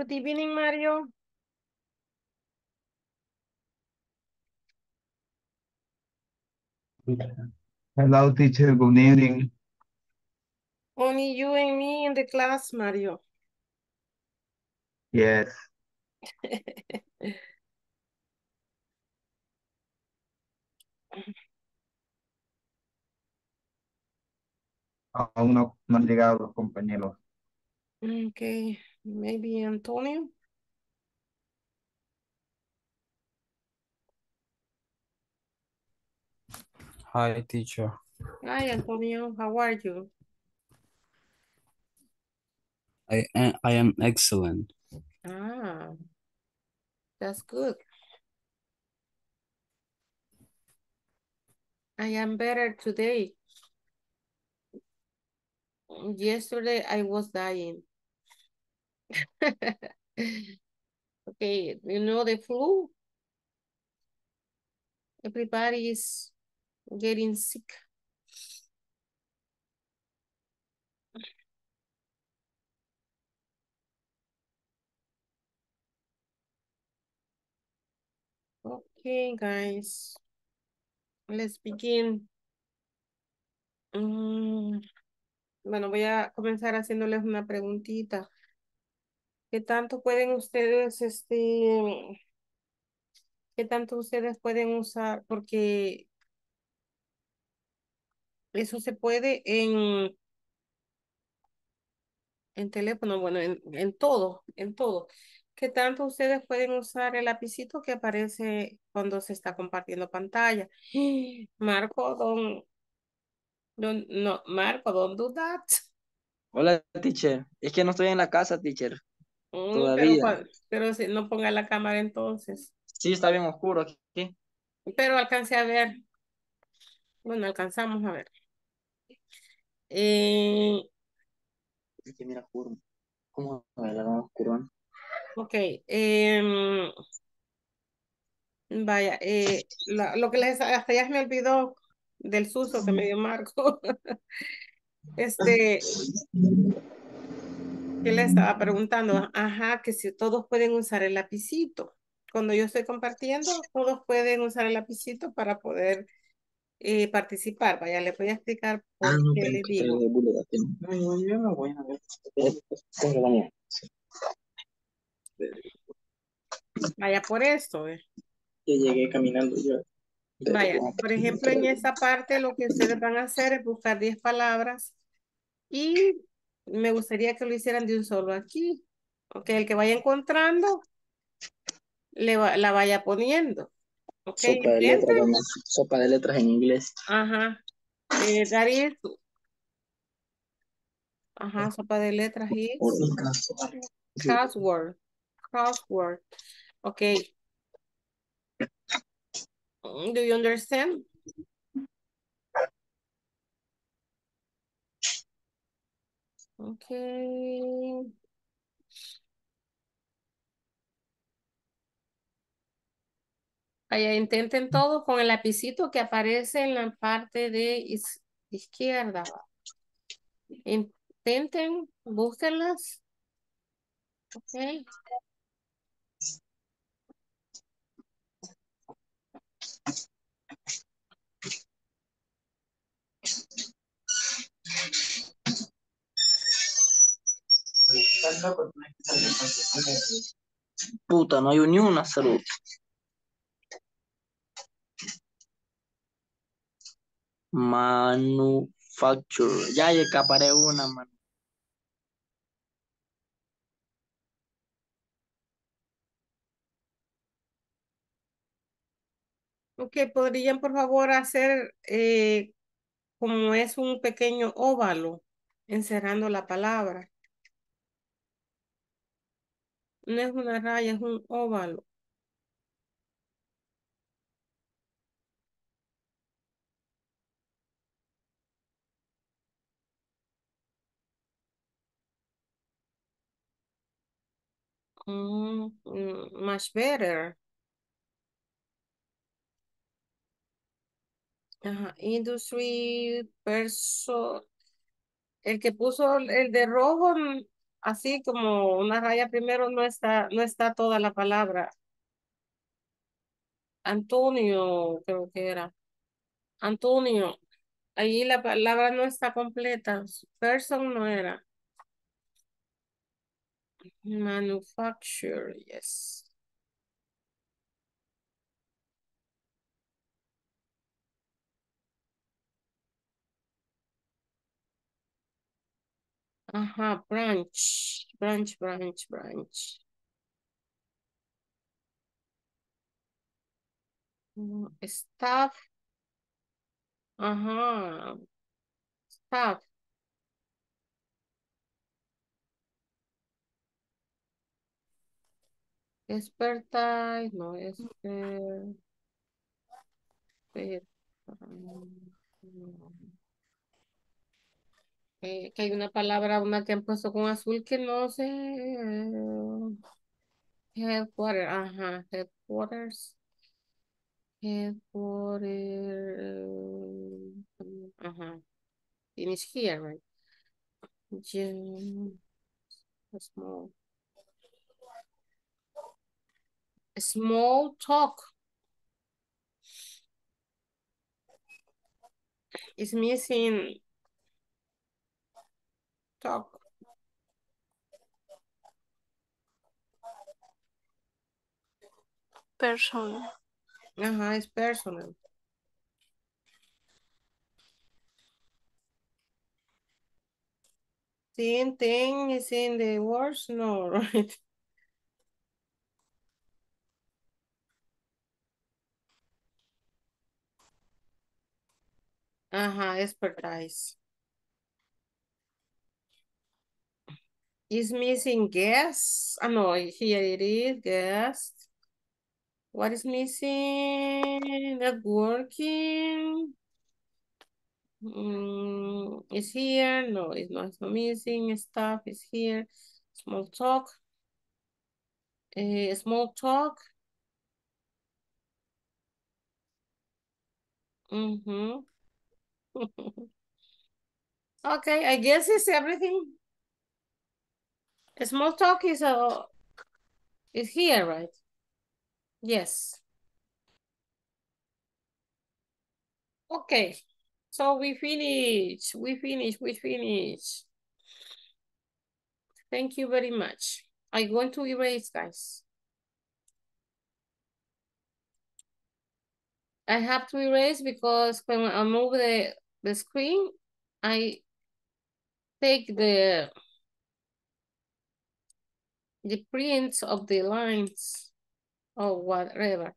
Good evening, Mario. Hello, teacher. Good evening. Only you and me in the class, Mario. Yes. Aún no, no han llegado los compañeros. Okay, maybe Antonio. Hi, teacher. Hi, Antonio. How are you? I am, I am excellent. Ah, that's good. I am better today. Yesterday I was dying. okay, you know the flu? Everybody is getting sick. Okay, guys. Let's begin. Mm, bueno, voy a comenzar haciéndoles una preguntita. ¿Qué tanto pueden ustedes, este, qué tanto ustedes pueden usar? Porque eso se puede en, en teléfono, bueno, en, en todo, en todo. ¿Qué tanto ustedes pueden usar el lapicito que aparece cuando se está compartiendo pantalla? Marco, don, don, no, Marco, don't do that. Hola, teacher. Es que no estoy en la casa, teacher. Mm, Todavía. Pero, si no ponga la cámara entonces. Sí, está bien oscuro aquí. Pero alcancé a ver. Bueno, alcanzamos a ver. Eh, Es que mira, oscuro. ¿Cómo me la vamos oscuro? ok. em, vaya, eh, la- lo que les hasta ya me olvidó del susto que me dio Marco. Este, que le estaba preguntando, ajá, que si todos pueden usar el lapicito. Cuando yo estoy compartiendo, todos pueden usar el lapicito para poder eh, participar. Vaya, le voy a explicar por Ah, no, qué pero le digo. No, yo, voy a ver. Tengo la mía. Vaya, por esto. eh. Que llegué caminando yo. Vaya, por ejemplo, en esa parte lo que ustedes van a hacer es buscar 10 palabras y me gustaría que lo hicieran de un solo aquí. Ok, el que vaya encontrando, le va- la vaya poniendo. Ok, Sopa de letras. Sopa de letras en inglés. Ajá. Eh, Ajá, sopa de letras is crossword. Crossword. Ok. Do you understand? Okay. Vaya, intenten todo con el lapicito que aparece en la parte de izquierda. Intenten, búsquenlas. Ok. Puta, no hay ni una salud. Manufacture. Ya, acaparé una, man. Ok, podrían por favor hacer eh, como es un pequeño óvalo, encerrando la palabra. No es una raya, es un óvalo. Mm, mm, much better. Ajá, industry, perso. El que puso el de rojo, así como una raya primero no está, no está toda la palabra. Antonio, creo que era. Antonio, ahí la palabra no está completa. Person no era. Manufacture, yes. Ajá, branch, branch, branch, branch. Mm, Staff. Ajá. Staff. Expertise, no es. Eh, que hay una palabra, una que han puesto con azul que no sé. eh, Headquarters, ajá, headquarters. Headquarters. Ajá. Finish here, right? Yeah. Small. Small talk. Is missing talk. Person. Ajá, es personal. Same thing is in the words, no, right? Ajá, expertise. Is missing guest. Ah, no, here it is, guest. What is missing? Networking. Mm, is here. No, it's not, not missing. Stuff is here. Small talk. Eh, small talk. Mhm. Okay, I guess it's everything. Small talk is uh, is here, right? Yes. Okay. So we finish. We finish. We finish. Thank you very much. I'm going to erase, guys. I have to erase because when I move the, the screen, I take the the prints of the lines or whatever.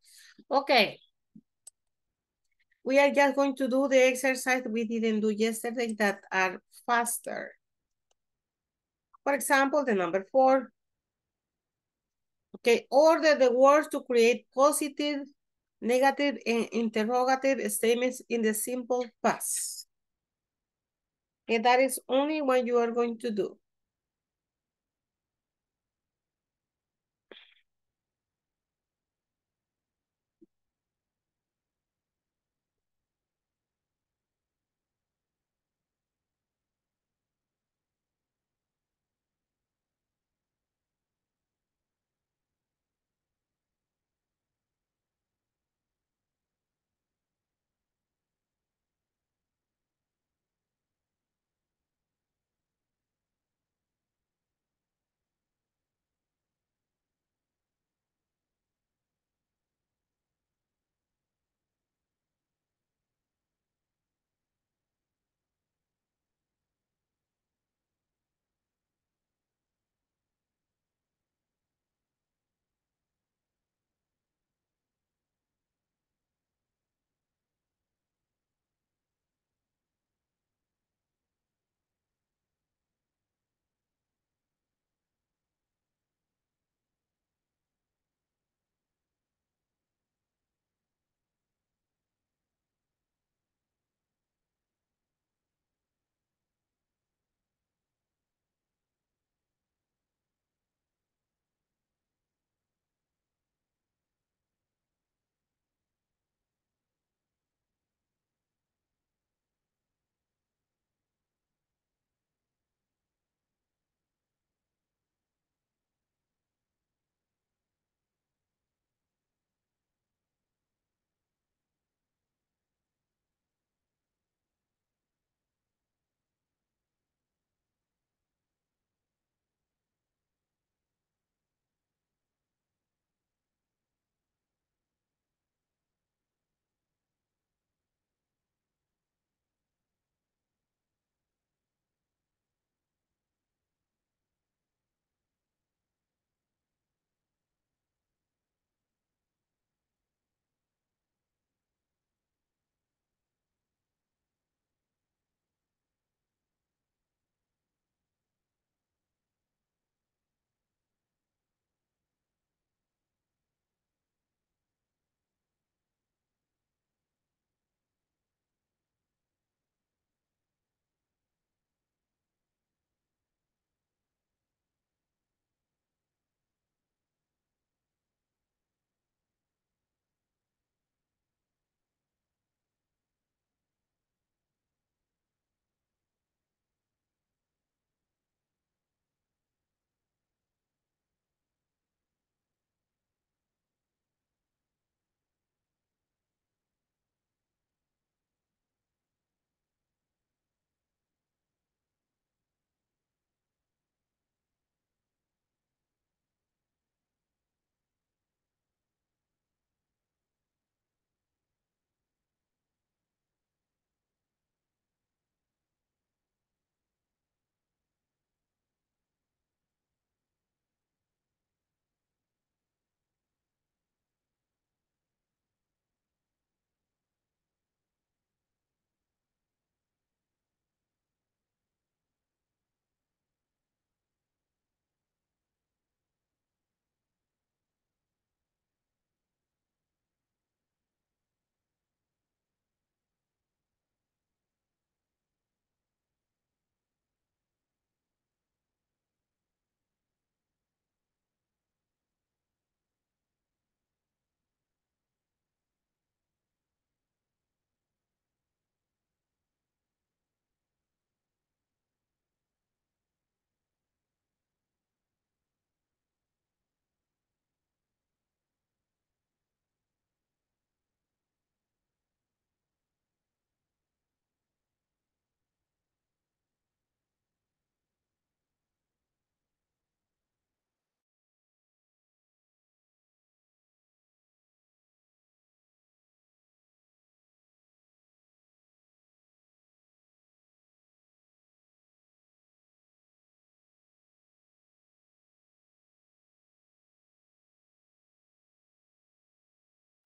Okay. We are just going to do the exercise we didn't do yesterday that are faster. For example, the number four. Okay, order the words to create positive, negative, and interrogative statements in the simple past. And that is only what you are going to do.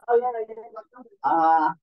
Oh, yeah, no, you didn't. Ah.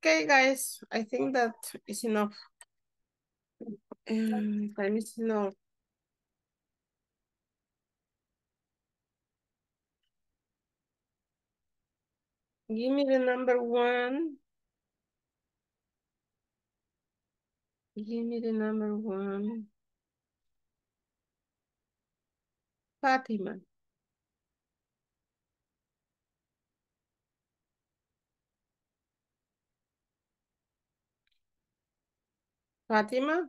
Okay, guys, I think that is enough. Um, time is enough. Give me the number one. Give me the number one. Fatima. Fatima.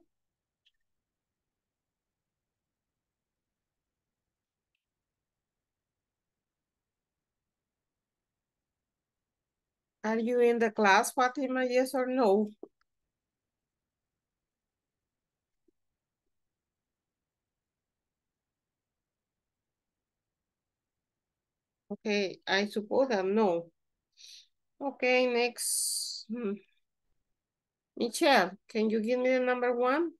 Are you in the class, Fatima? Yes or no? Okay, I suppose that no. Okay, next. Hmm. Michelle, can you give me the number one?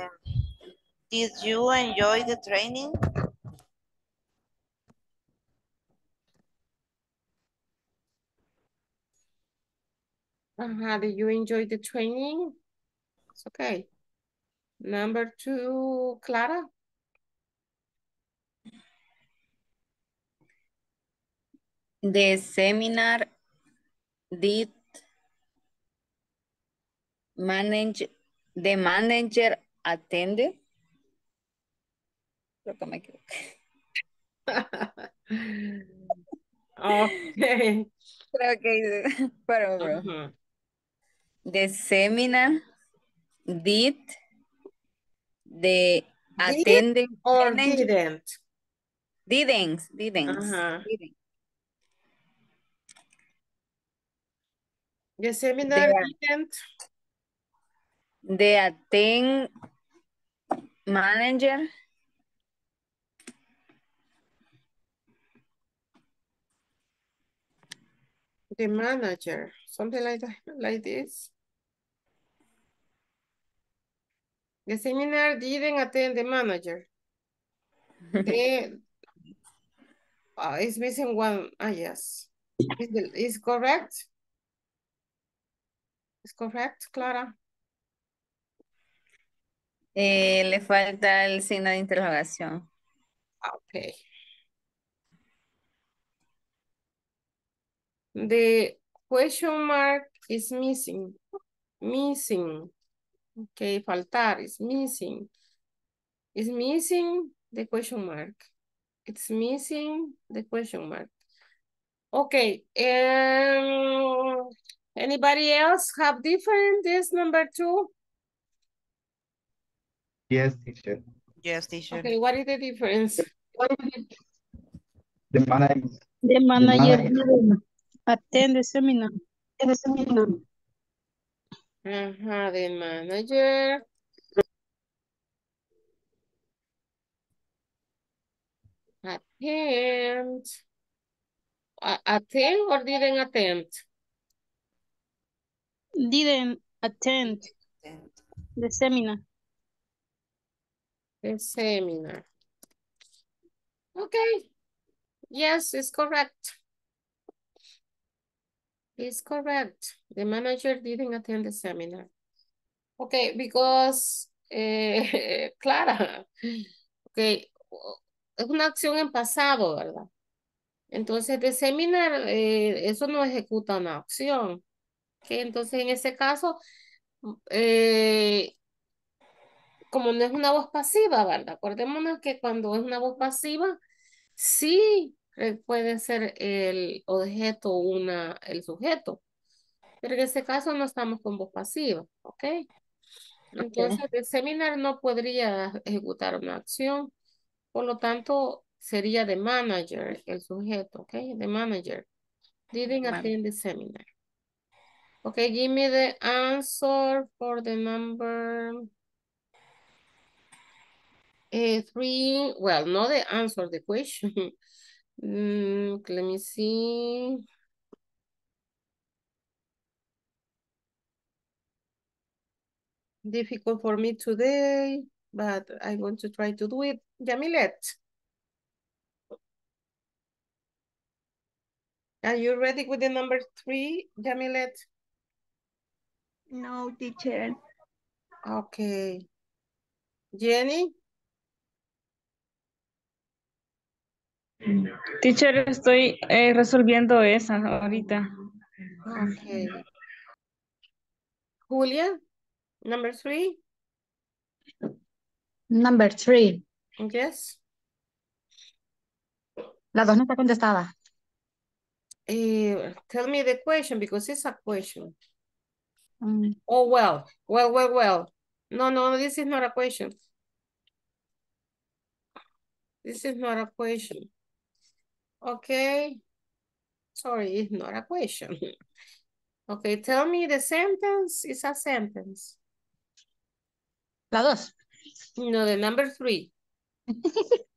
Um, Did you enjoy the training? Uh-huh, did you enjoy the training? It's okay. Number two, Clara. The seminar did manage, the manager attended. Creo que me equivoqué. Okay. Creo que pero, pero. Ujú. The seminar did the Did attending Or manager- didn't? didn't, didn't, Ajá. didn't. The seminar didn't. The attend manager The manager, something like that, like this. The seminar didn't attend the manager. The, uh, it's missing one, ah, yes. Is, the- is correct? Is correct, Clara? eh, le falta el signo de interrogación. Okay. The question mark is missing. Missing. Okay, faltar is missing. It's missing the question mark. It's missing the question mark. Okay, um, anybody else have different this number two? Yes, teacher. Yes, teacher. Okay, what is the difference? The manager, The manager manager attend the seminar. Ajá, uh-huh, the manager. Attend. A- Attend or didn't attend? Didn't attend the seminar. The seminar. Okay. Yes, it's correct. It's correct. The manager didn't attend the seminar. Okay, because, eh, Clara, okay, es una acción en pasado, ¿verdad? Entonces, de seminar, eh, eso no ejecuta una acción. Ok, entonces, en ese caso, eh, como no es una voz pasiva, ¿verdad? Acordémonos que cuando es una voz pasiva, sí eh, puede ser el objeto una, el sujeto. Pero en ese caso no estamos con voz pasiva, ¿ok? Entonces, el seminar no podría ejecutar una acción. Por lo tanto, sería the manager, el sujeto, ¿ok? The manager. Didn't Man- attend the seminar. Okay, give me the answer for the number eh, three. Well, not the answer, the question. Mm, let me see. Difficult for me today, but I want to try to do it. Jamilet. Are you ready with the number three, Jamilet? No, teacher. Okay. Jenny? Teacher, estoy eh, resolviendo esa ahorita. Okay. Julia? Number three? Number three. Yes. La dos no está contestada. Eh, tell me the question because it's a question. Mm, Oh, well, well, well, well. No, no, this is not a question. This is not a question. Okay. Sorry, it's not a question. Okay, tell me the sentence. It's a sentence. La dos. No, the number three.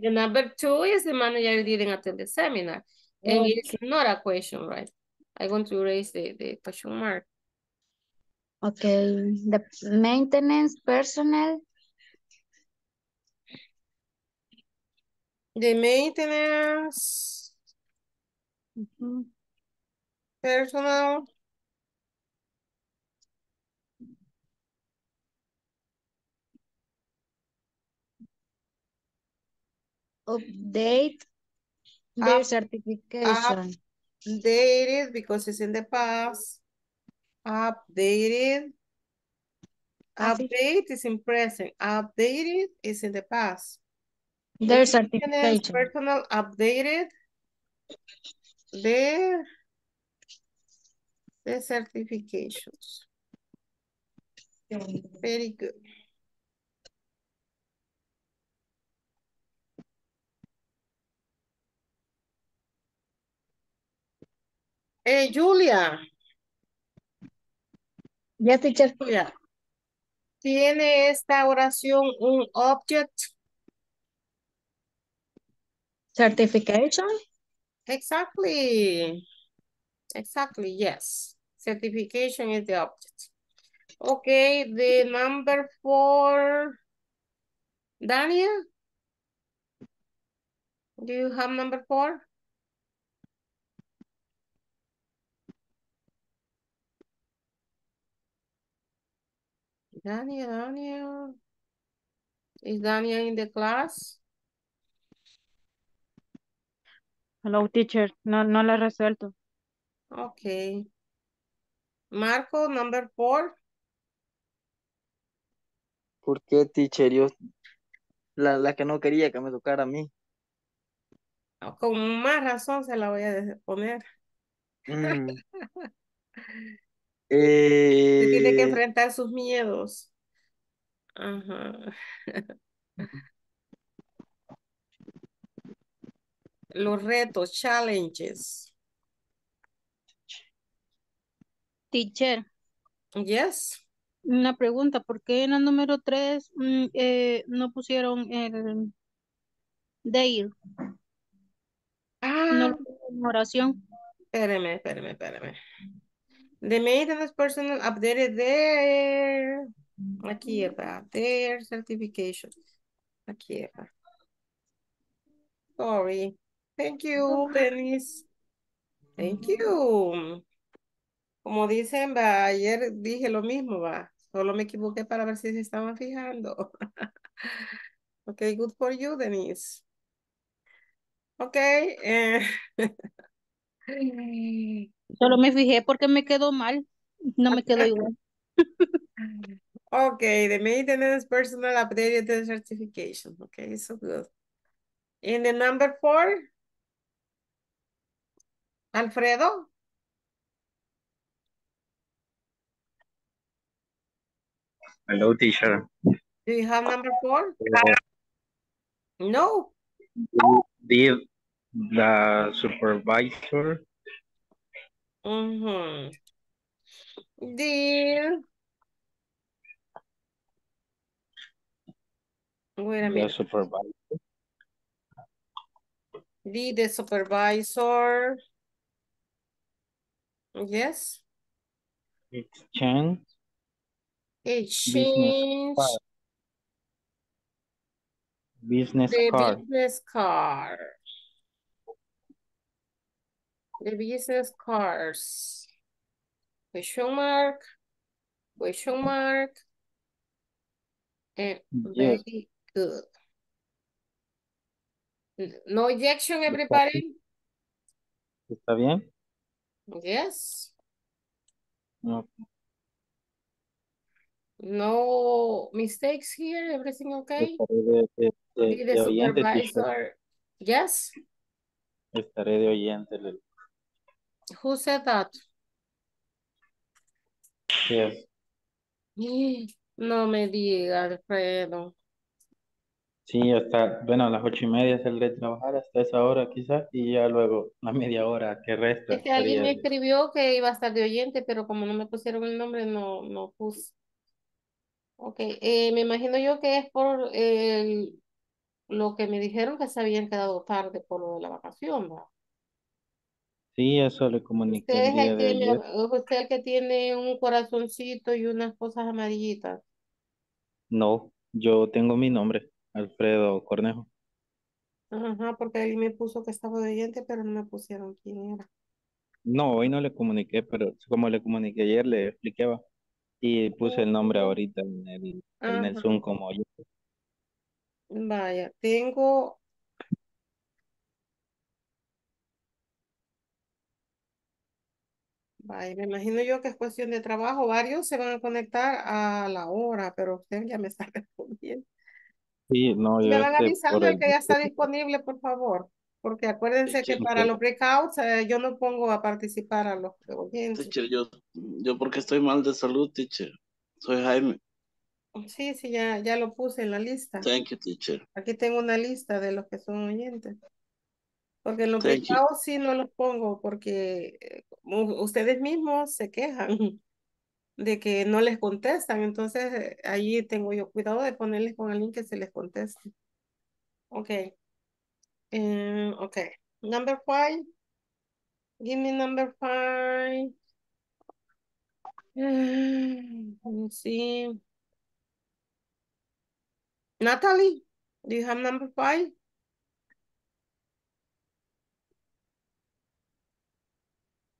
The number two is the manager didn't attend the seminar. And it's not a question, right? I want to raise the, the question mark. Okay. The maintenance personnel. The maintenance ujú, personnel Update their Up- certification. updated because it's in the past. Updated. Update is in present. Updated is in the past. Their Maintenance certification. Personnel updated their the certifications. Very good. Hey, Julia, Yes, teacher. Julia. ¿Tiene esta oración un object? Certification. Exactly. Exactly, yes. Certification is the object. Okay, the number four. Dania? Do you have number four? Dania, Dania. Is Dania in the class? Hello, teacher. No, no la he resuelto. Okay. Marco, number four. ¿Por qué, teacher? Yo, la, la que no quería que me tocara a mí. Con más razón se la voy a poner. Mm. Se tiene que Eh, enfrentar sus miedos. Ajá. Los retos, challenges. Teacher, Yes. una pregunta, ¿por qué en la número 3 no pusieron el? No Ah, pusieron en oración. espérame, espérame, espérame. The maintenance personal updated their. Aquí their certification. Aquí está. Sorry. Thank you, Denise. Thank you. Como dicen, va, ayer dije lo mismo, va. Solo me equivoqué para ver si se estaban fijando. Ok, good for you, Denise. Ok. eh, Solo me fijé porque me quedó mal. No me quedó igual. Okay, the maintenance personal updated the certification. Okay, so good. In the number four, Alfredo, Hello, teacher. do you have number four? No. Did the supervisor Mm-hmm. Did. Wait a the minute. supervisor Did the supervisor? Yes. exchange Exchange card. business the card business card. The business cards. Question mark. Question mark. And Yes. very good. No objection, everybody? ¿Está bien? Yes. No. No mistakes here, everything okay? De, de, de- Did the supervisor? Yes? Estaré de oyente. Who said that? Yes. No me diga, Alfredo. Sí, hasta, bueno, a las ocho y media saldré a trabajar hasta esa hora quizás y ya luego la media hora que resta Es que alguien me escribió que iba a estar de oyente, pero como no me pusieron el nombre, no, no puse. Ok, eh, me imagino yo que es por el, lo que me dijeron que se habían quedado tarde por lo de la vacación, ¿va? Sí, eso le comuniqué Usted el es el que, ayer. usted el que tiene un corazoncito y unas cosas amarillitas. No, yo tengo mi nombre, Alfredo Cornejo. Ajá, porque alguien me puso que estaba de oyente, pero no me pusieron quién era. No, hoy no le comuniqué, pero como le comuniqué ayer, le expliqué va, y puse el nombre ahorita en el, en el. Zoom como yo. Vaya, tengo Vaya, me imagino yo que es cuestión de trabajo. Varios se van a conectar a la hora, pero usted ya me está respondiendo. Sí, no, yo me van avisando el que ya está disponible, por favor. Porque acuérdense que para los breakouts eh, yo no pongo a participar a los oyentes. Teacher, yo, yo porque estoy mal de salud, teacher. Soy Jaime. Sí, sí, ya, ya lo puse en la lista. Thank you, teacher. Aquí tengo una lista de los que son oyentes. Porque los you. breakouts sí no los pongo porque eh, ustedes mismos se quejan de que no les contestan. Entonces ahí tengo yo cuidado de ponerles con alguien que se les conteste. Ok. Eh, ok. Number five. Give me number five. Let me see. Natalie, do you have number five?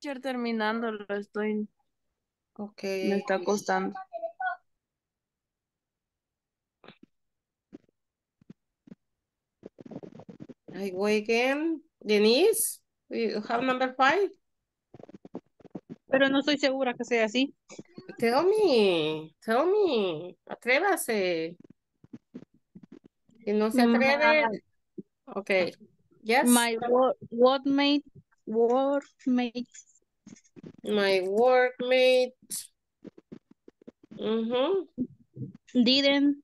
Teacher, terminando, lo estoy, Ok. me está costando. I go again. Denise, you have number five? Pero no estoy segura que sea así. Tell me, tell me, atrévase. Si no se atreve, ok. Yes. My wo- workmate, workmate My workmate. Mhm. didn't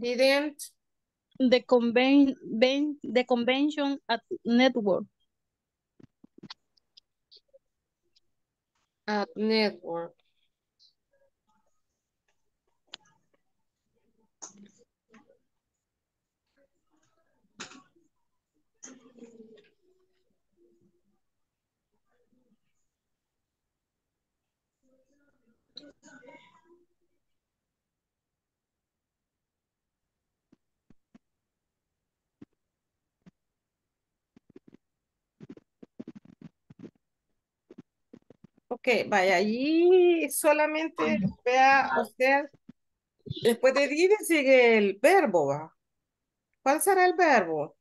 Didn't. the conven, the convention at network. At network. Ok, vaya, allí solamente vea usted, después de did sigue el verbo, ¿va? ¿Cuál será el verbo?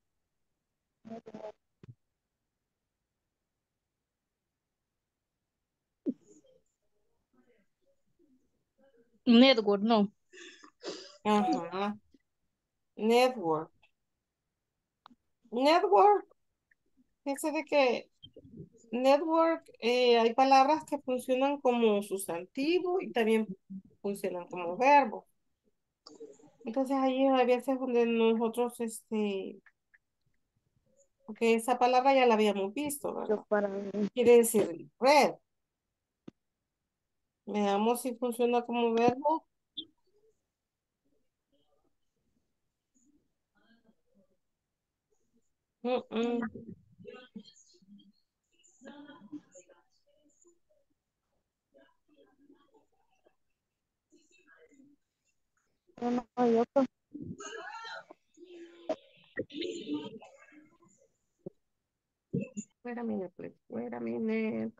Network, no. Ajá. Network. Network. Fíjese de que network, eh, hay palabras que funcionan como sustantivo y también funcionan como verbo. Entonces ahí a veces donde nosotros, este, porque esa palabra ya la habíamos visto, ¿verdad? Quiere decir red. Veamos si funciona como verbo. Mm, mm. Wait a minute, please. Wait a minute.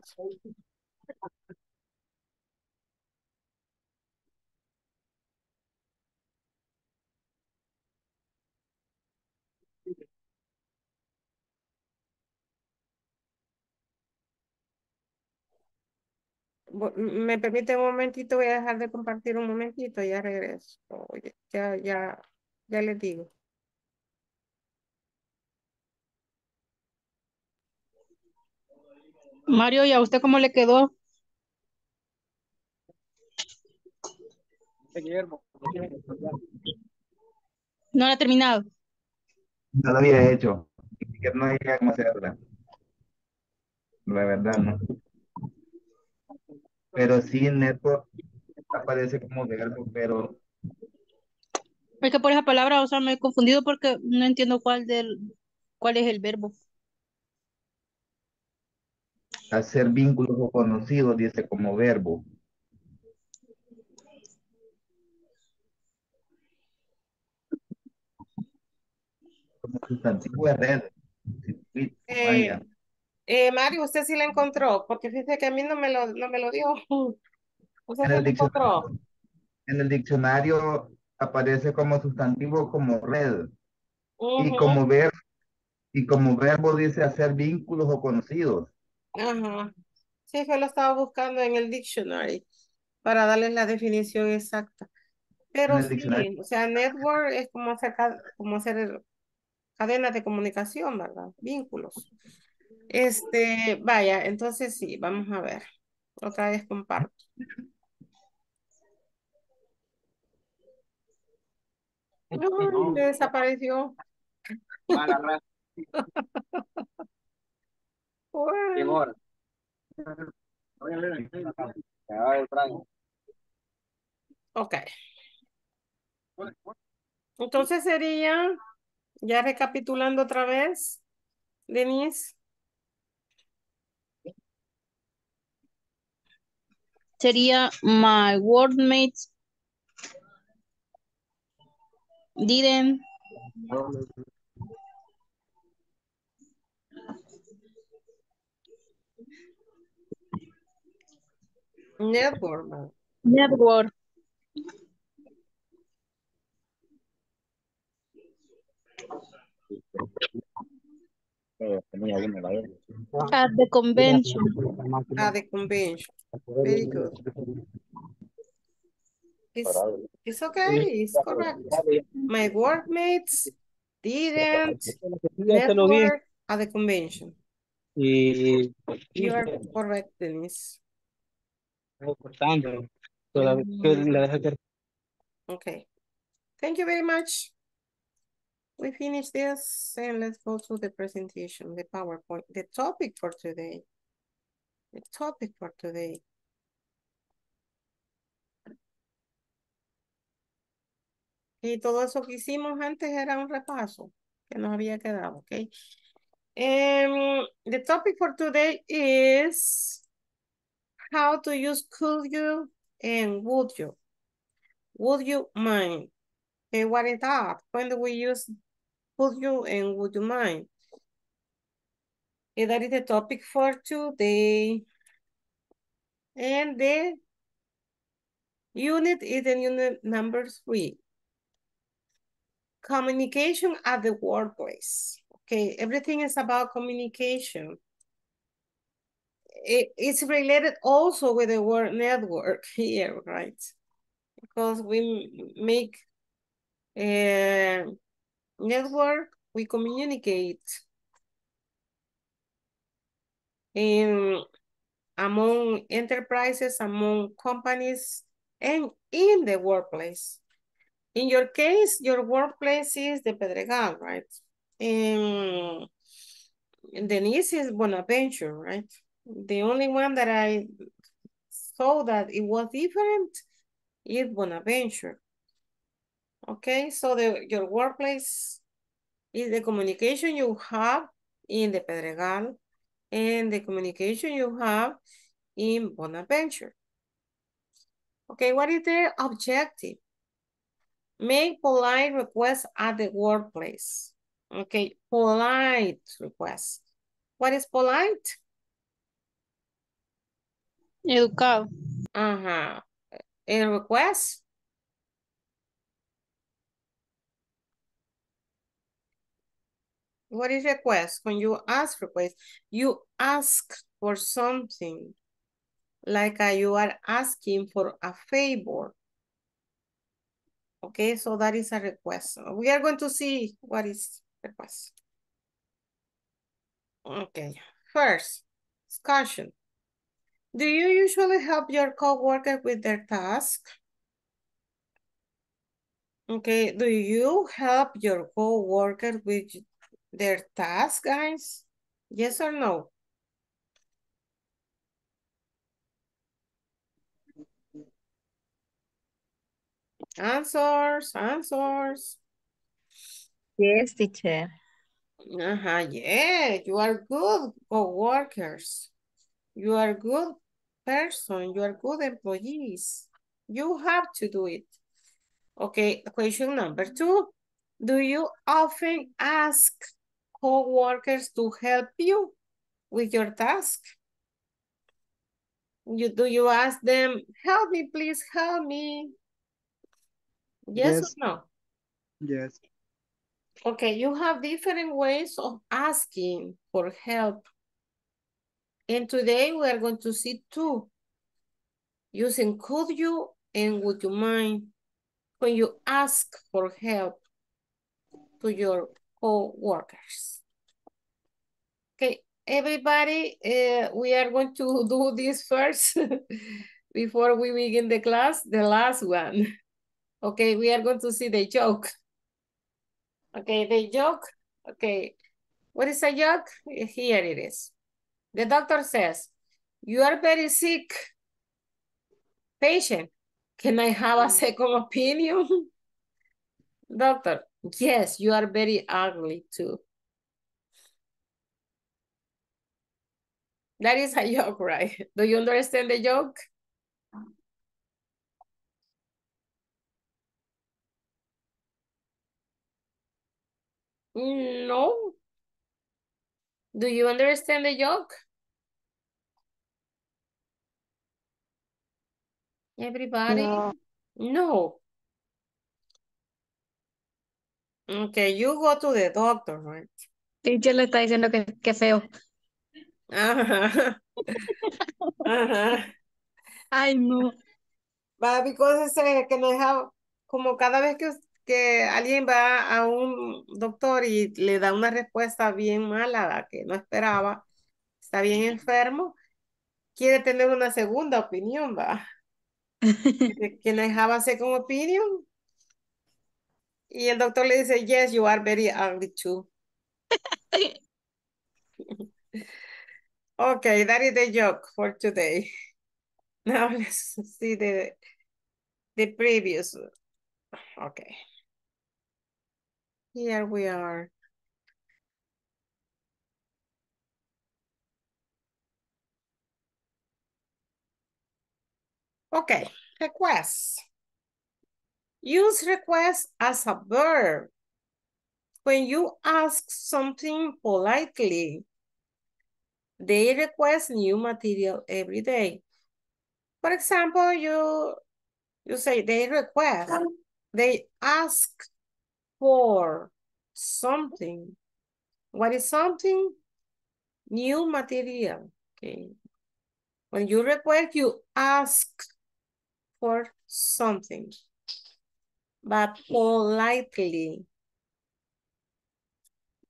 Me permite un momentito, voy a dejar de compartir un momentito, ya regreso. Ya, ya, ya les digo. Mario, ¿y a usted cómo le quedó? No lo ha terminado. No lo había hecho. Ni siquiera no sabía cómo hacerla. La verdad, no. Pero sí, network aparece como verbo, pero Es que por esa palabra, o sea, me he confundido porque no entiendo cuál del, cuál es el verbo. hacer vínculos o conocidos dice como verbo. Como sustantivo es red. Sí, Eh. Eh, Mario, usted sí la encontró, porque fíjese que a mí no me lo, no me lo dio. ¿Usted En el encontró? En el diccionario aparece como sustantivo como red. Y como ver, y como verbo dice hacer vínculos o conocidos. Ajá. Sí, es que lo estaba buscando en el dictionary para darles la definición exacta. Pero sí, o sea, network es como hacer, como hacer cadenas de comunicación, ¿verdad? Vínculos. Este, vaya, entonces sí, vamos a ver. Otra vez comparto. Ay, desapareció. Bueno, ok. Entonces sería, ya recapitulando otra vez, Denise. Sería my workmates. Didn't Network. Ah, ¿verdad? network At the convention. Ah, at the convention. Very good. It's, it's okay, it's correct. My workmates didn't network at the convention. Y You are correct, Denise. cortando. Todavía que le deja que Okay. Thank you very much. We finish this and let's go to the presentation, the PowerPoint, the topic for today. The topic for today. Y todo eso que hicimos antes era un repaso que nos había quedado, ¿ok? Um, the topic for today is how to use could you and would you. Would you mind? Okay, what is that? When do we use could you and would you mind? Okay, that is the topic for today. And the unit is the unit number three. Communication at the workplace. Okay, everything is about communication. It, it's related also with the word network here, right? Because we make a network, we communicate in among enterprises, among companies, and in the workplace. In your case, your workplace is the Pedregal, right? And Denise is Bonaventure, right? The only one that I saw that it was different is Bonaventure. Okay, so the your workplace is the communication you have in the Pedregal and the communication you have in Bonaventure. Okay, what is the objective? Make polite requests at the workplace. Okay, polite requests. What is polite? Educado. Uh-huh. A request? What is request? When you ask request, you ask for something. Like uh, you are asking for a favor. Okay, so that is a request. We are going to see what is request. Okay, first, discussion. Do you usually help your coworker with their task? Okay, do you help your coworker with their task, guys? Yes or no? Answers, answers. Yes, teacher. Uh-huh, yeah, you are good co-workers. You are good person. You are good employees. You have to do it. Okay, question number two. Do you often ask co-workers to help you with your task? You, do you ask them, help me, please help me? Yes, Yes. or no? Yes. Okay, you have different ways of asking for help. And today we are going to see two. Using could you and would you mind when you ask for help to your co-workers. Okay, everybody, uh, we are going to do this first before we begin the class, the last one. Okay, we are going to see the joke. Okay, the joke. Okay, what is a joke? Here it is. The doctor says, you are very sick. Patient, can I have a second opinion? Doctor, yes, you are very ugly too. That is a joke, right? Do you understand the joke? No. Do you understand the joke? Everybody? No. No. Okay, you go to the doctor, right? Teacher le está diciendo que, que feo. Ajá. Ajá. Ay, no. Va, because ese que nos deja, como cada vez que, que alguien va a un doctor y le da una respuesta bien mala, la que no esperaba, está bien enfermo, quiere tener una segunda opinión, va. Que que nos dejaba second opinion. Y el doctor le dice, yes, you are very ugly too. Okay, that is the joke for today. Now let's see the the previous. Okay. Here we are. Okay, request. Use request as a verb. When you ask something politely, they request new material every day. For example, you you say they request, they ask for something. What is something? New material. Okay. When you request, you ask for something, but politely.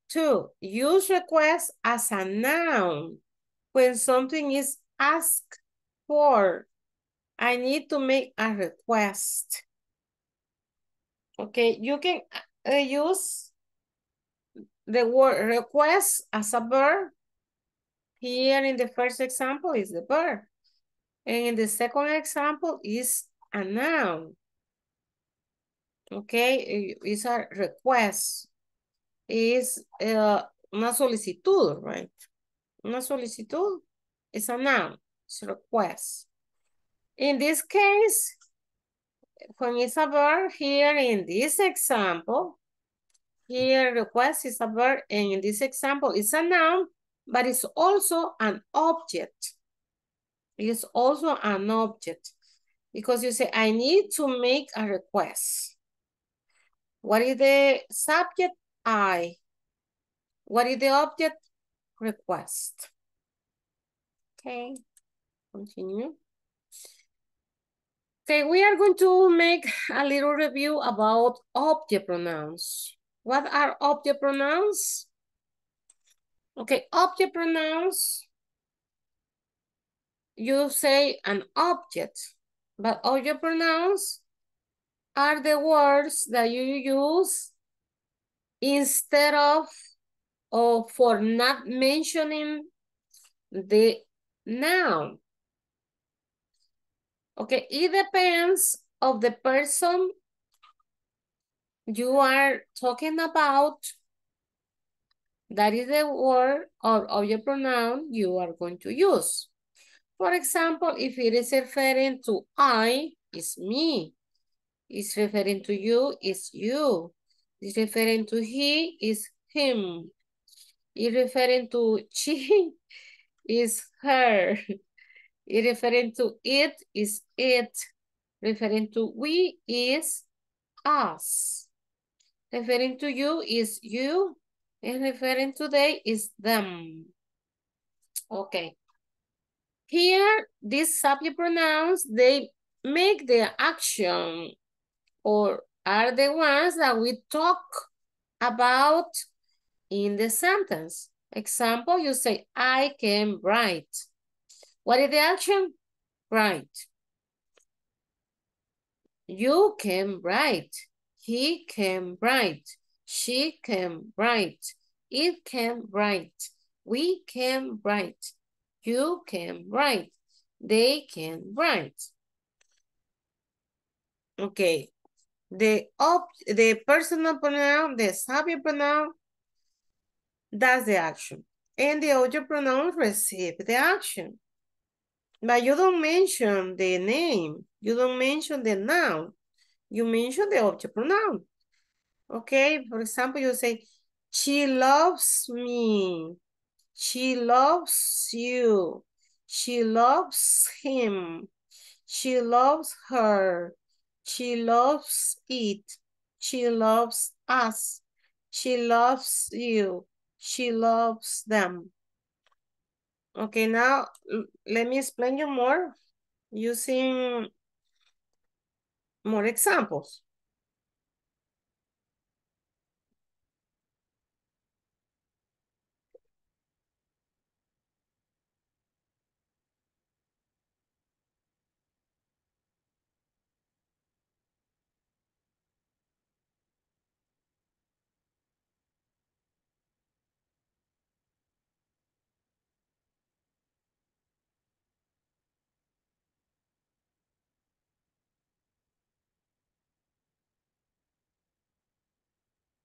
Two, use request as a noun when something is asked for. I need to make a request. Okay, you can uh, use the word request as a verb. Here in the first example is the verb. And in the second example is a noun. Okay, it's a request. Is uh, una solicitud, right? Una solicitud is a noun, it's a request. In this case, when it's a verb here in this example, here request is a verb and in this example it's a noun, but it's also an object. It's also an object because you say, I need to make a request. What is the subject? I. What is the object? Request. Okay, continue. Okay, we are going to make a little review about object pronouns. What are object pronouns? Okay, object pronouns, you say an object, but object pronouns are the words that you use instead of or for not mentioning the noun. Okay, it depends of the person you are talking about. That is the word or object pronoun you are going to use. For example, if it is referring to I, it's me. It's referring to you, is you. Is referring to he, is him. Is referring to she, is her. Is referring to it, is it. Referring to we, is us. Referring to you, is you. And referring to they, is them. Okay. Here, these subject pronouns, they make the action or are the ones that we talk about in the sentence. Example, you say, I can write. What is the action? Write. You can write. He can write. She can write. It can write. We can write. You can write. They can write. Okay. The ob the personal pronoun, the subject pronoun, does the action. And the object pronoun receive the action. But you don't mention the name. You don't mention the noun. You mention the object pronoun. Okay, for example, you say, she loves me. She loves you. She loves him. She loves her. She loves it. She loves us. She loves you. She loves them. Okay, now let me explain you more using more examples.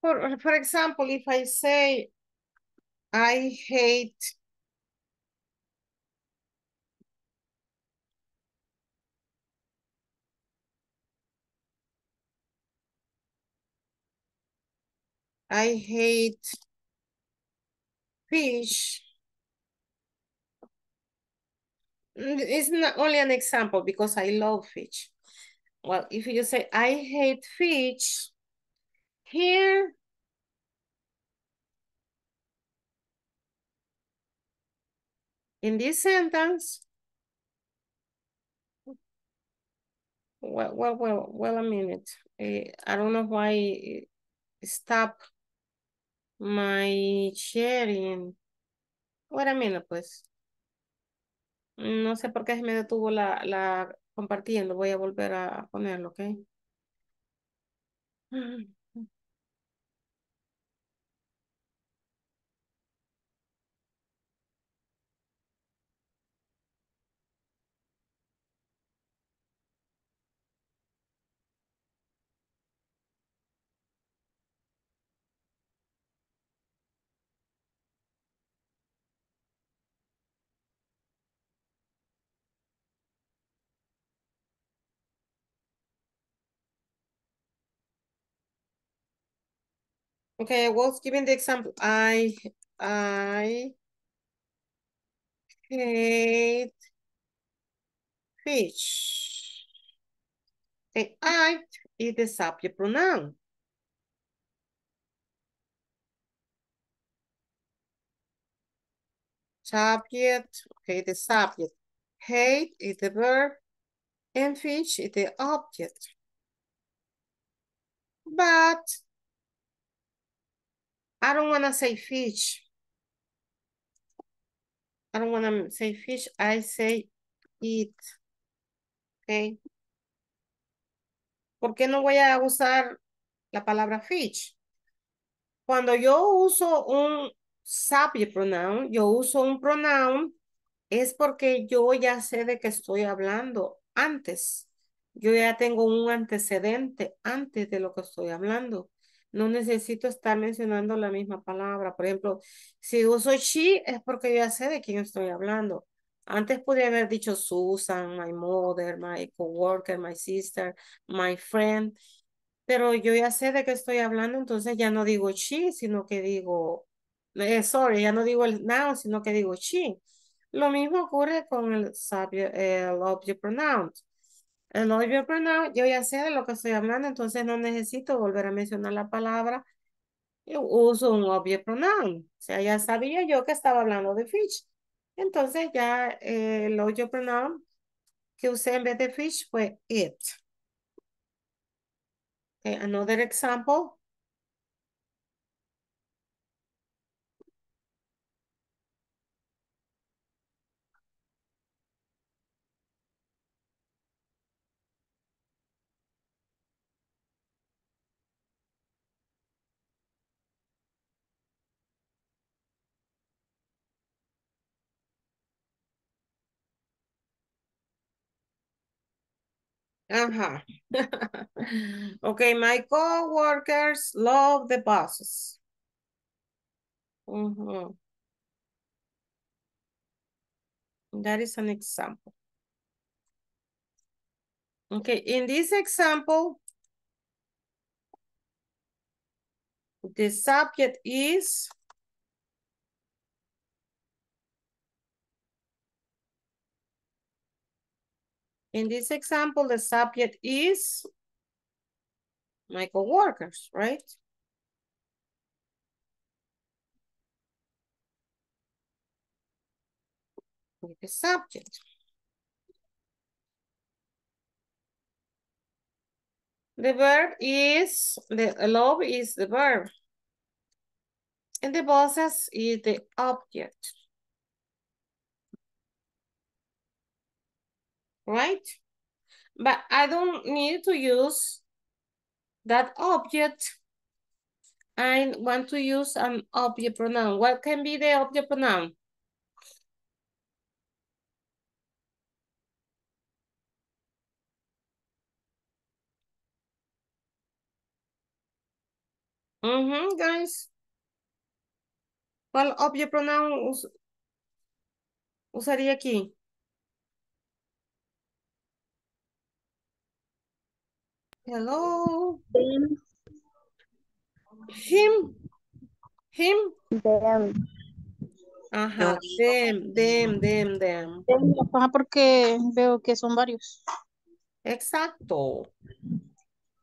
For, for example, if I say, I hate I hate fish. Mm, It's not only an example because I love fish. Well, if you say I hate fish, here in this sentence, well, well, well, well, a minute. Eh, I don't know why stop my sharing. Wait a minute, pues. No sé por qué se me detuvo la, la compartiendo. Voy a volver a ponerlo, ¿ok? Okay, I was giving the example. I, I hate fish. Okay, I is the subject pronoun. Subject, okay, the subject. Hate is the verb, and fish is the object. But I don't want to say fish. I don't want to say fish. I say eat. Okay. ¿Por qué no voy a usar la palabra fish? Cuando yo uso un subject pronoun, yo uso un pronoun, es porque yo ya sé de qué estoy hablando antes. Yo ya tengo un antecedente antes de lo que estoy hablando. No necesito estar mencionando la misma palabra. Por ejemplo, si uso she es porque ya sé de quién estoy hablando. Antes podría haber dicho Susan, my mother, my coworker, my sister, my friend. Pero yo ya sé de qué estoy hablando, entonces ya no digo she, sino que digo, eh, sorry, ya no digo el noun, sino que digo she. Lo mismo ocurre con el, subject, el object pronoun. El object pronoun, yo ya sé de lo que estoy hablando, entonces no necesito volver a mencionar la palabra. Yo uso un object pronoun. O sea, ya sabía yo que estaba hablando de fish. Entonces ya eh, el object pronoun que usé en vez de fish fue it. Okay, another example. Ajá. okay, my co-workers love the buses. Mhm. That is an example. Okay, in this example, the subject is In this example, the subject is my coworkers, right? With the subject. The verb is, the love is the verb. And the bosses is the object. Right? But I don't need to use that object. I want to use an object pronoun. What can be the object pronoun? Mhm, guys. ¿Cuál object pronoun us- usaría aquí? Hello. Him. Him. Ajá. Them, them, them, them. Ajá, porque veo que son varios. Exacto.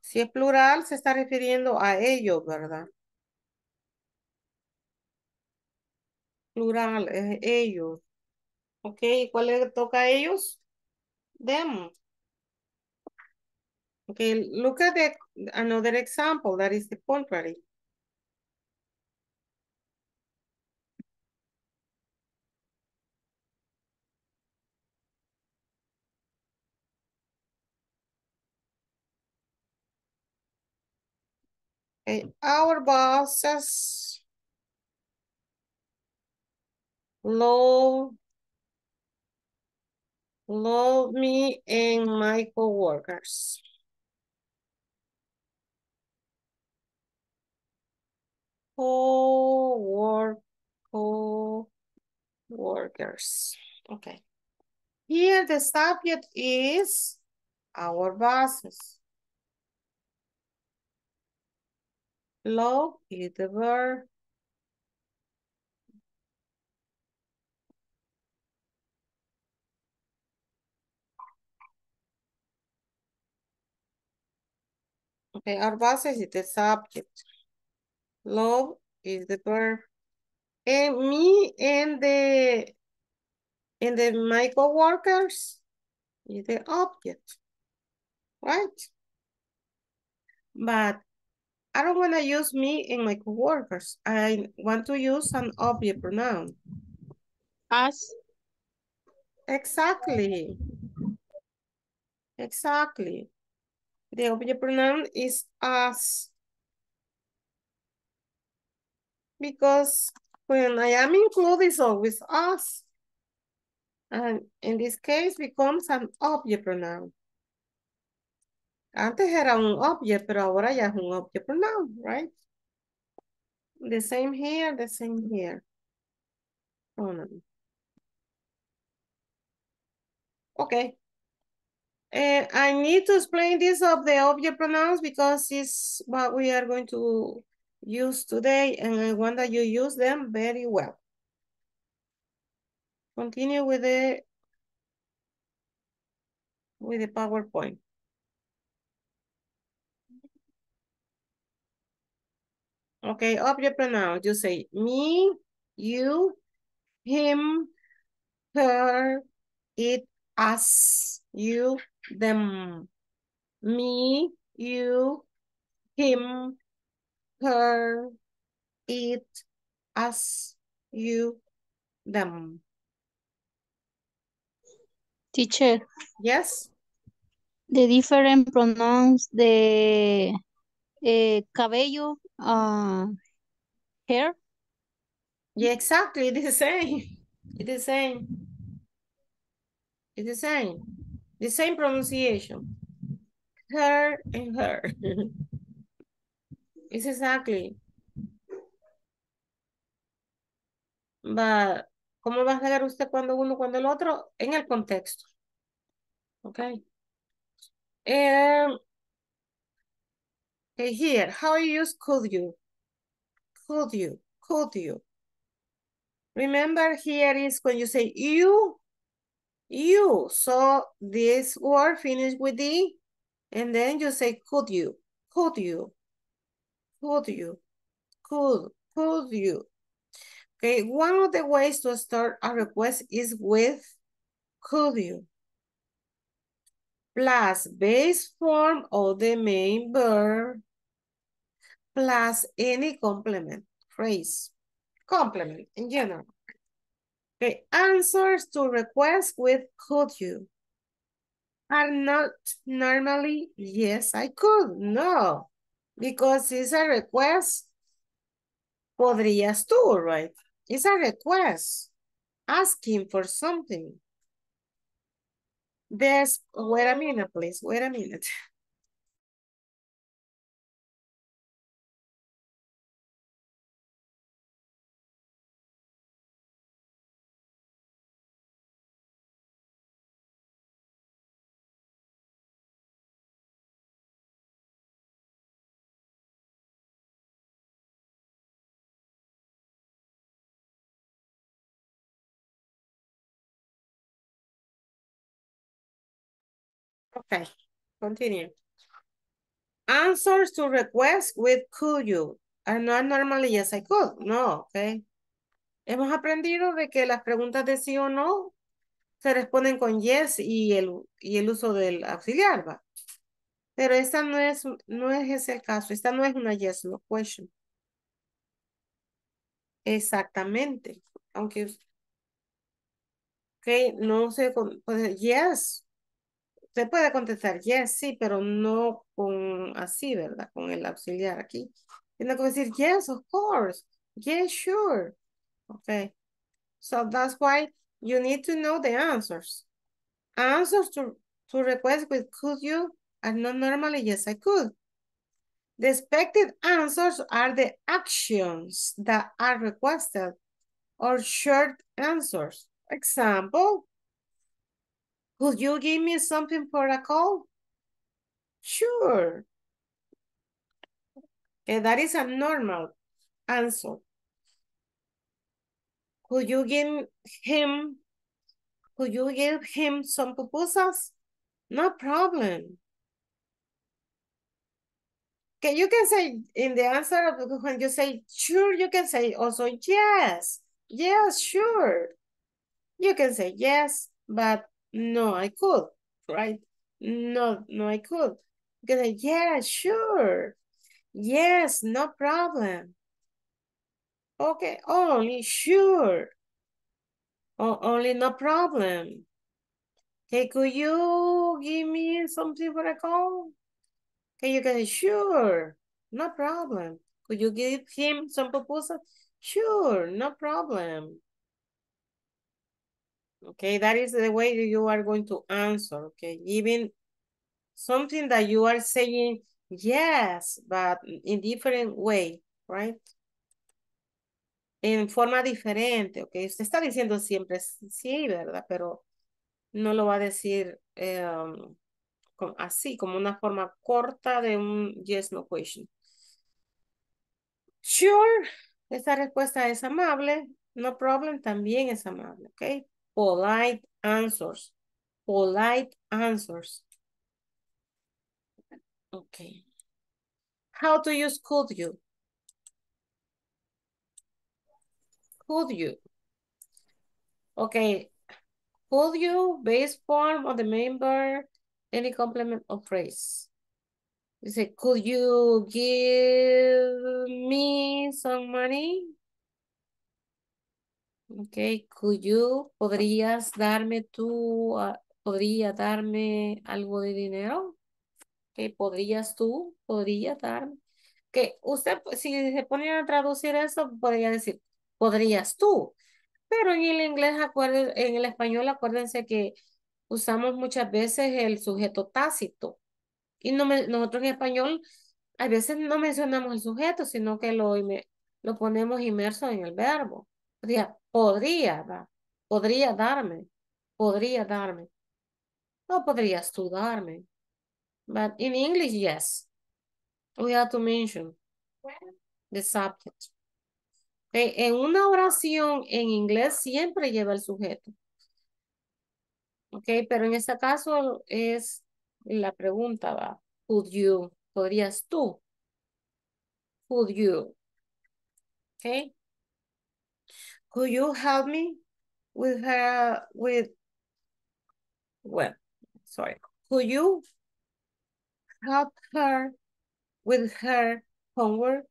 Si es plural, se está refiriendo a ellos, ¿verdad? Plural, es ellos. Ok, ¿cuál le toca a ellos? Them. Okay, look at the another example that is the contrary. Okay, our bosses love love me and my coworkers. Co-work, co-workers. Okay. Here the subject is our bosses. Love is the verb. Okay, our bosses is the subject. Love is the verb. And me and the and the my coworkers is the object. Right? But I don't want to use me and my coworkers. I want to use an object pronoun. As. Exactly. Exactly. The object pronoun is us. Because when I am included, it's always us. And in this case becomes an object pronoun. Antes era un object, pero ahora ya es un object pronoun, right? The same here, the same here. Pronoun. Okay. Uh, I need to explain this of the object pronouns because it's what we are going to use today and I want that you use them very well. Continue with the with the PowerPoint. Okay, object pronoun. You say me, you, him, her, it, us, you, them. Me, you, him, her, it, us, you, them. Teacher, Yes? the different pronouns the eh, cabello, uh, hair. Yeah, exactly. It's the same. It's the same. It's the same. The same pronunciation. Her and her. it's exactly. But, ¿cómo va a saber usted cuando uno, cuando el otro? En el contexto. Okay. Okay, here, how you use could you? Could you? Could you? Remember here is when you say you, you. So this word finish with the, and then you say could you, could you, could you, could, could you. Okay, one of the ways to start a request is with could you. Plus base form of the main verb plus any complement phrase. Complement in general. Okay, answers to requests with could you are not normally yes, I could. No, because it's a request. Podrías tú, right? It's a request. Asking for something. There's, wait a minute, please. Wait a minute. Okay, continue. Answers to requests with could you are not normally yes, I could. No, okay. Hemos aprendido de que las preguntas de sí o no se responden con yes y el, y el uso del auxiliar, ¿va? Pero esta no es, no es ese el caso. Esta no es una yes, no question. Exactamente. Aunque, ok, no sé, pues yes. Puede contestar yes, sí, pero no con así, ¿verdad? Con el auxiliar aquí. Tiene que decir yes, of course. Yes, sure. Okay. So that's why you need to know the answers. Answers to, to requests with could you are not normally yes, I could. The expected answers are the actions that are requested or short answers. Example, could you give me something for a call? Sure. Okay, that is a normal answer. Could you give him, could you give him some pupusas? No problem. Okay, you can say in the answer of when you say sure, you can say also yes. Yes, sure. You can say yes, but no, I could, right? No, no, I could. Can say yeah, sure. Yes, no problem. Okay, only sure. Oh, only no problem. Okay, could you give me something for a call? Okay, you can sure, no problem. Could you give him some proposal? Sure, no problem. Okay, that is the way you are going to answer, okay? Giving something that you are saying yes, but in different way, right? En forma diferente, ok. Usted está diciendo siempre sí, ¿verdad? Pero no lo va a decir eh, así, como una forma corta de un yes, no question. Sure, esta respuesta es amable. No problem también es amable, ok. Polite answers. Polite answers. Ok. How to use could you? Could you? Okay. Could you base form of the member any complement or phrase? You say, could you give me some money? Okay, could you, ¿podrías darme tú, uh, podría darme algo de dinero? Okay, ¿podrías tú, podría darme? Que usted, si se pone a traducir eso, podría decir, podrías tú. Pero en el inglés, en el español, acuérdense que usamos muchas veces el sujeto tácito. Y no nosotros en español a veces no mencionamos el sujeto, sino que lo, lo ponemos inmerso en el verbo. Podría, podría, podría darme, podría darme. No podrías tú darme. But in English, yes. We have to mention the subject. En una oración en inglés siempre lleva el sujeto. Ok, pero en este caso es la pregunta, va. Could you? ¿Podrías tú? Could you? Ok. Could you help me with her, with, sorry. Could you help her with her homework?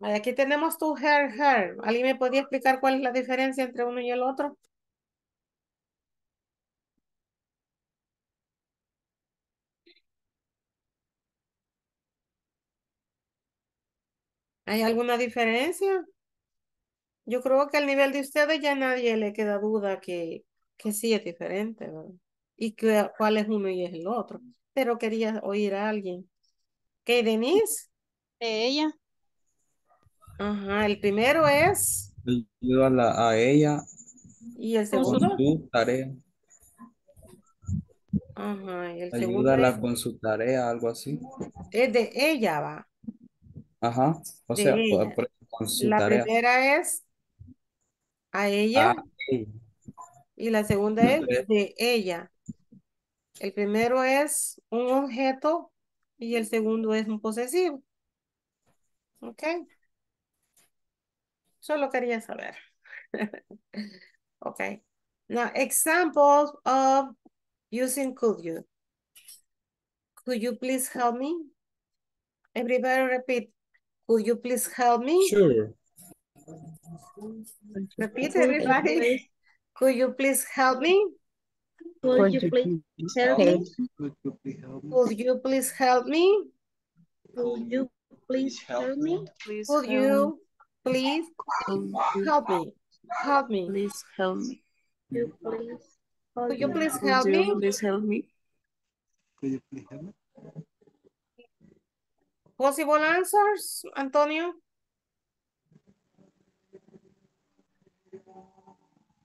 Aquí tenemos tu her, her. ¿Alguien me podía explicar cuál es la diferencia entre uno y el otro? ¿Hay alguna diferencia? Yo creo que al nivel de ustedes ya nadie le queda duda que, que sí es diferente, ¿verdad? Y que, cuál es uno y es el otro. Pero quería oír a alguien. ¿Qué, Denise? De ella. Ajá, el primero es, Ayuda a, la- a ella y el su- con segundo. su tarea. Ajá, y el segundo Ayúdala es, con su tarea, algo así. es de ella, va. Ajá. O De sea, ella. por- por- con su La tarea. primera es a ella A ella. y la segunda es de ella. El primero es un objeto y el segundo es un posesivo. ¿Ok? Solo quería saber. ok. Now, examples of using could you. Could you please help me? Everybody repeat. Could you please help me? Sure. Repeat, Could you everybody. please- Could you please help me? Could you please help me? Could you please help me? Could you please help me? Could you please help me? Help me. Please help me. You please. Could you please Could you me? please help me? Possible answers, Antonio?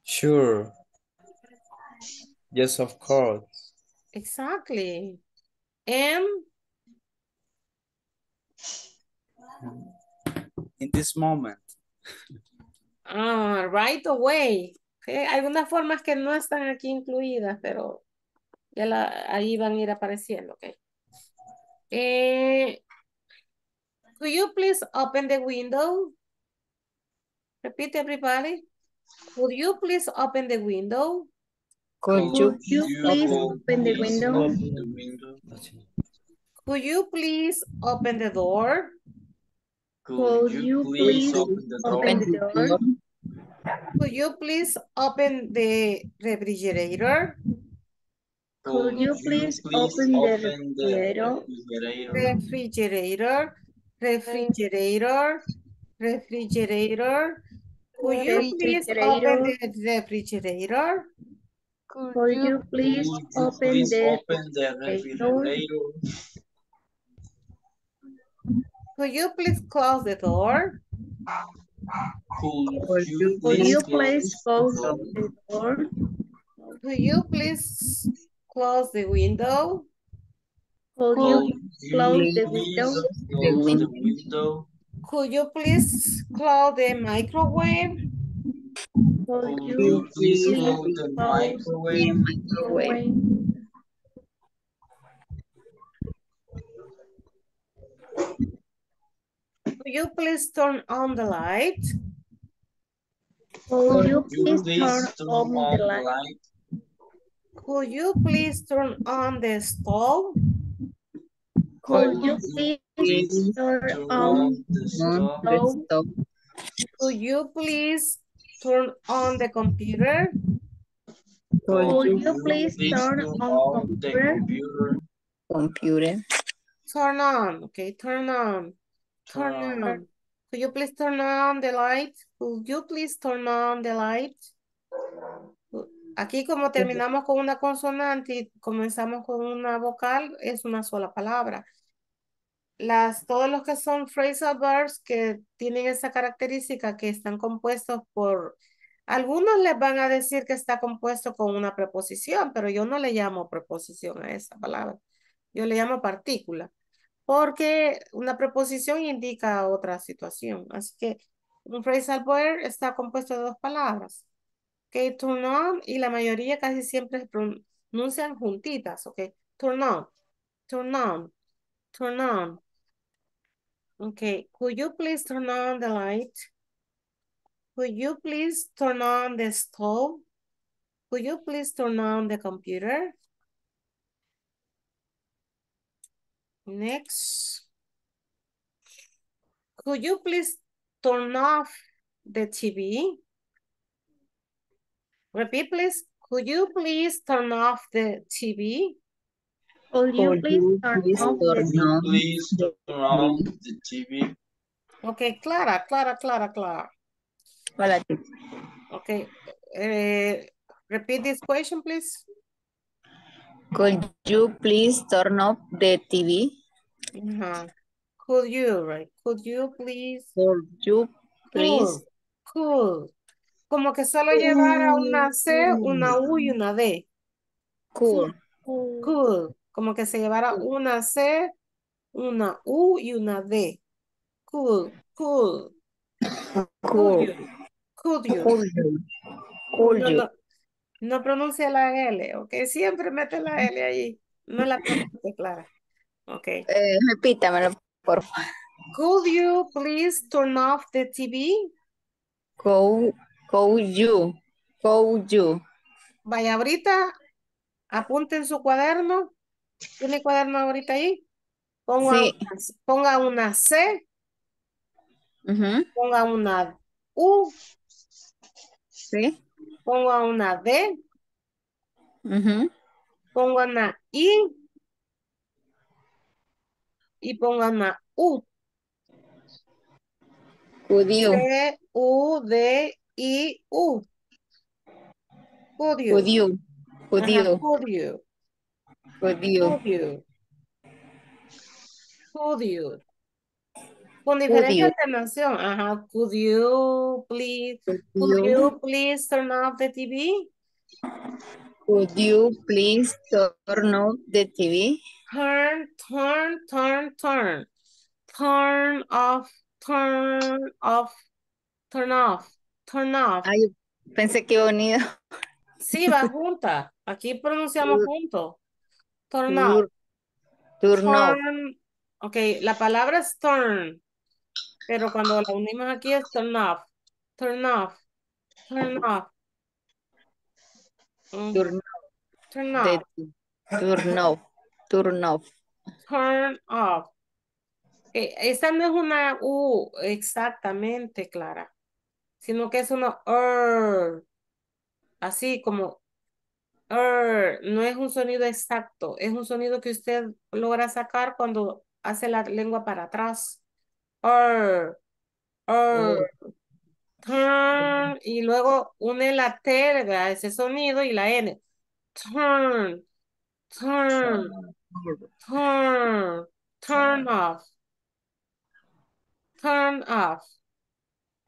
Sure. Yes, of course. Exactly. And In this moment. ah, right away. Okay, Algunas formas que no están aquí incluidas, pero ya la, ahí van a ir apareciendo, ok. Eh, could you please open the window? Repeat everybody. Could you please open the window? Could you Could you please open the window? Could you please open the door? Could you please open the door? Could you please open the refrigerator? Could you please open the refrigerator? Refrigerator, refrigerator, refrigerator. Could you please open the refrigerator? Could you please open the refrigerator? Could you please close the door? Could you please close the door? Could you please close the window? Could you close the window? Could you please close the microwave? Could you please close the microwave? Could you please turn on the light? Could you please turn on the light? Could you please turn on the stove? Could you please turn um, on the stove? Could you please turn on the computer? Could you please turn on the computer? Computer. Turn on, okay, turn on. Turn on. Could you please turn on the light? Could you please turn on the light? Aquí como terminamos con una consonante y comenzamos con una vocal, es una sola palabra. Las, todos los que son phrasal verbs que tienen esa característica que están compuestos por, algunos les van a decir que está compuesto con una preposición, pero yo no le llamo preposición a esa palabra. Yo le llamo partícula, porque una preposición indica otra situación. Así que un phrasal verb está compuesto de dos palabras. Ok, turn on y la mayoría casi siempre se pronuncian juntitas, ok. Turn on, turn on, turn on. Okay, could you please turn on the light? Could you please turn on the stove? Could you please turn on the computer? Next. Could you please turn off the TV? Repeat, please. Could you please turn off the TV? Could you please turn off the on Please turn off the TV. Okay, Clara, Clara, Clara, Clara. Hola, teacher. Okay. eh, repeat this question, please. Could you please turn off the TV? Ajá. Could you, right? Could you please? Could you please? Could. Could. Como que solo llevara una C, una U y una D. Could. Could. Como que se llevara una C, una U y una D. Could. Could. Could. you. Could you. Could you? No, no, no pronuncia la L, ok. Siempre mete la L allí. No la pronuncia clara. Ok. Eh, repítamelo, por favor. Could you please turn off the TV? Could, Could you? Vaya ahorita, apunte en su cuaderno. ¿Tiene cuaderno ahorita ahí? Ponga, Sí. una, ponga una C, Ujú, ponga una U, Sí. ponga una D, ujú. ponga una I y ponga una U. C, U, D, I, U. Could you? Could you? Could Ajá, you? Could you? Could you? Could you? Could you? Con Could diferente you? entonación. Ajá. Could you please, Could could you? you please turn off the TV? Could you please turn off the TV? Turn, turn, turn, turn. Turn off, turn off, turn off, turn off. Ay, pensé que iba unido. Sí, va junta. Aquí pronunciamos juntos. Turn off. Turn, turn off. Turn. Ok, la palabra es turn. Pero cuando la unimos aquí es turn off. Turn off. Turn off. Mm, Turn Turn off. off. the- Turn off. Turn off. Turn off. Eh, esta no es una U exactamente, Clara, sino que es una er. Así como er. No es un sonido exacto, es un sonido que usted logra sacar cuando hace la lengua para atrás. Er, er. Turn, y luego une la T, ¿verdad? ese sonido y la N. Turn, turn, turn, turn off. Turn off.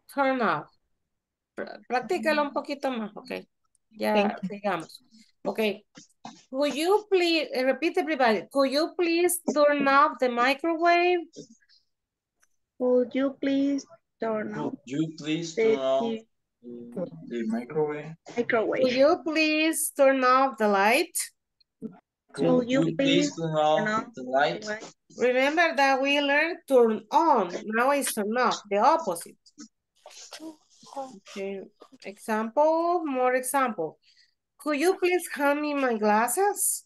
Turn off. Pr- Practícalo un poquito más, ok. Ya, sigamos. Ok. Could you please, eh, repeat everybody, could you please turn off the microwave? Could you please turn off Could you please the turn off the microwave? Could microwave? you please turn off the light? Could you you please please turn turn off the light? Light. Remember that we learned turn on. Now it's turn off, the opposite. Okay. Example, more example. Could you please hand me my glasses?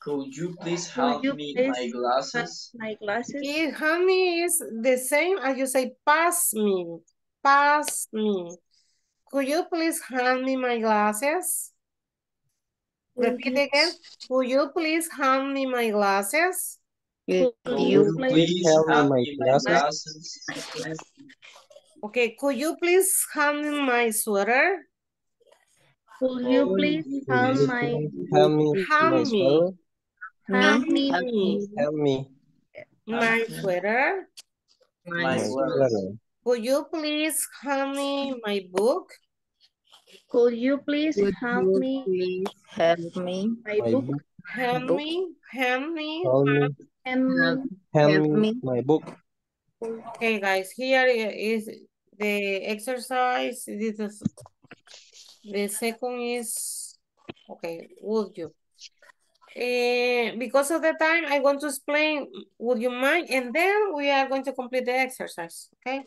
Could you please Could help you me please my glasses? My glasses. Here, hand me is the same as you say pass me. Pass me. Could you please hand me my glasses? Repeat again. Could you please hand me my glasses? Could Could you you please please help me my me my glasses? Glasses? Okay, could you please hand me my sweater? Could you oh, please hand my Help me, Hand my me. sweater. hand me Hand me Help me, my sweater. My my sweater. sweater. Could you please hand me my book? Could you please Could hand you me please help me? my My book? book. Hand me, hand me. Help me, Hand me Help, me me. my book. Okay, guys, here i- is the exercise. This is the second is okay. Would you? Eh, because of the time, I want to explain. Would you mind? And then we are going to complete the exercise. Okay.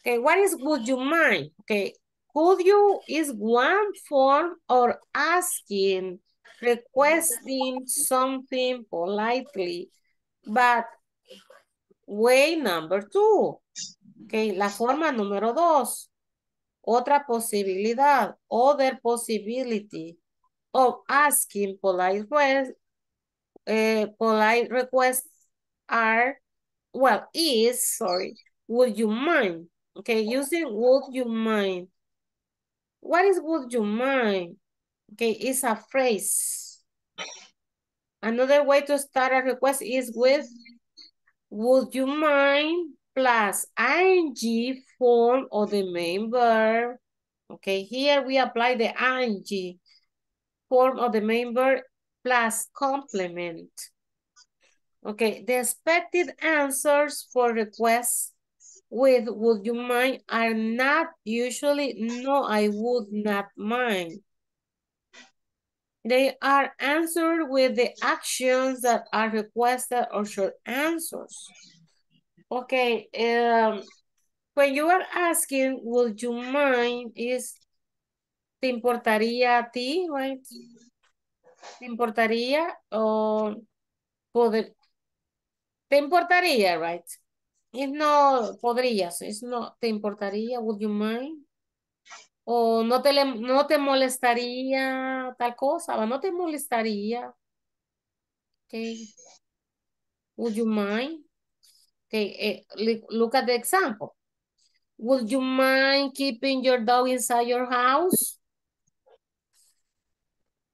Okay, what is would you mind? Okay, could you is one form or asking, requesting something politely, but way number two. Okay, la forma número dos. Otra posibilidad, other possibility of asking polite requests, eh, polite requests are, well, is, sorry, would you mind? Okay, using would you mind. What is would you mind? Okay, it's a phrase. Another way to start a request is with would you mind plus ing form of the main verb. Okay, here we apply the ing form of the main verb plus complement. Okay, the expected answers for requests with would you mind are not usually no, I would not mind. They are answered with the actions that are requested or short answers. Okay, um, when you are asking, would you mind, is, ¿te importaría a ti, right? ¿Te importaría o poder, te importaría, right? Es no podrías, es no, ¿te importaría? Would you mind? O no te, no te molestaría tal cosa, o no te molestaría. Okay. Would you mind? Okay, eh, look at the example. Would you mind keeping your dog inside your house?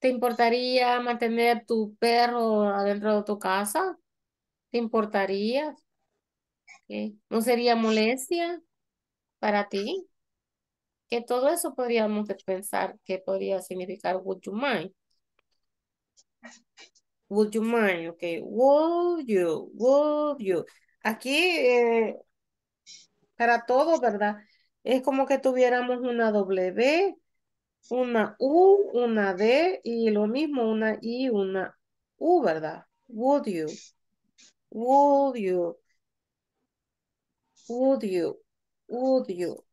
¿Te importaría mantener tu perro adentro de tu casa? ¿Te importaría? ¿No sería molestia para ti? Que todo eso podríamos pensar que podría significar would you mind. Would you mind? Ok. Would you? Would you? Aquí, eh, para todo, ¿verdad? Es como que tuviéramos una W, una U, una D y lo mismo una I, una U, ¿verdad? Would you? Would you? Would you? Would you?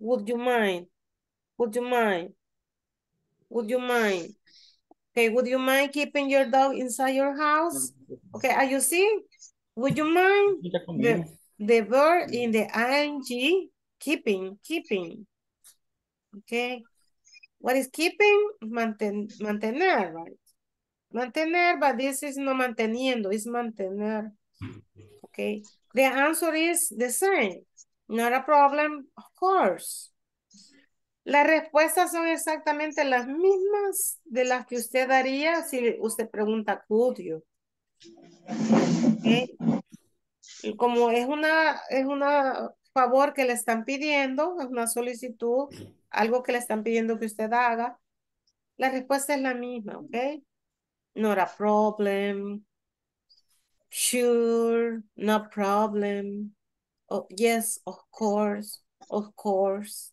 Would you mind? Would you mind? Would you mind? Okay, would you mind keeping your dog inside your house? Okay, are you seeing? Would you mind? The, the verb in the ing, keeping, keeping. Okay. What is keeping? Manten, mantener, right? Mantener, but this is no manteniendo, it's mantener. Okay. The answer is the same. Not a problem, of course. Las respuestas son exactamente las mismas de las que usted daría si usted pregunta could you. Como es una, es una favor que le están pidiendo, es una solicitud, algo que le están pidiendo que usted haga, la respuesta es la misma, ¿ok? Not a problem. Sure, no problem. Oh, yes, of course, of course.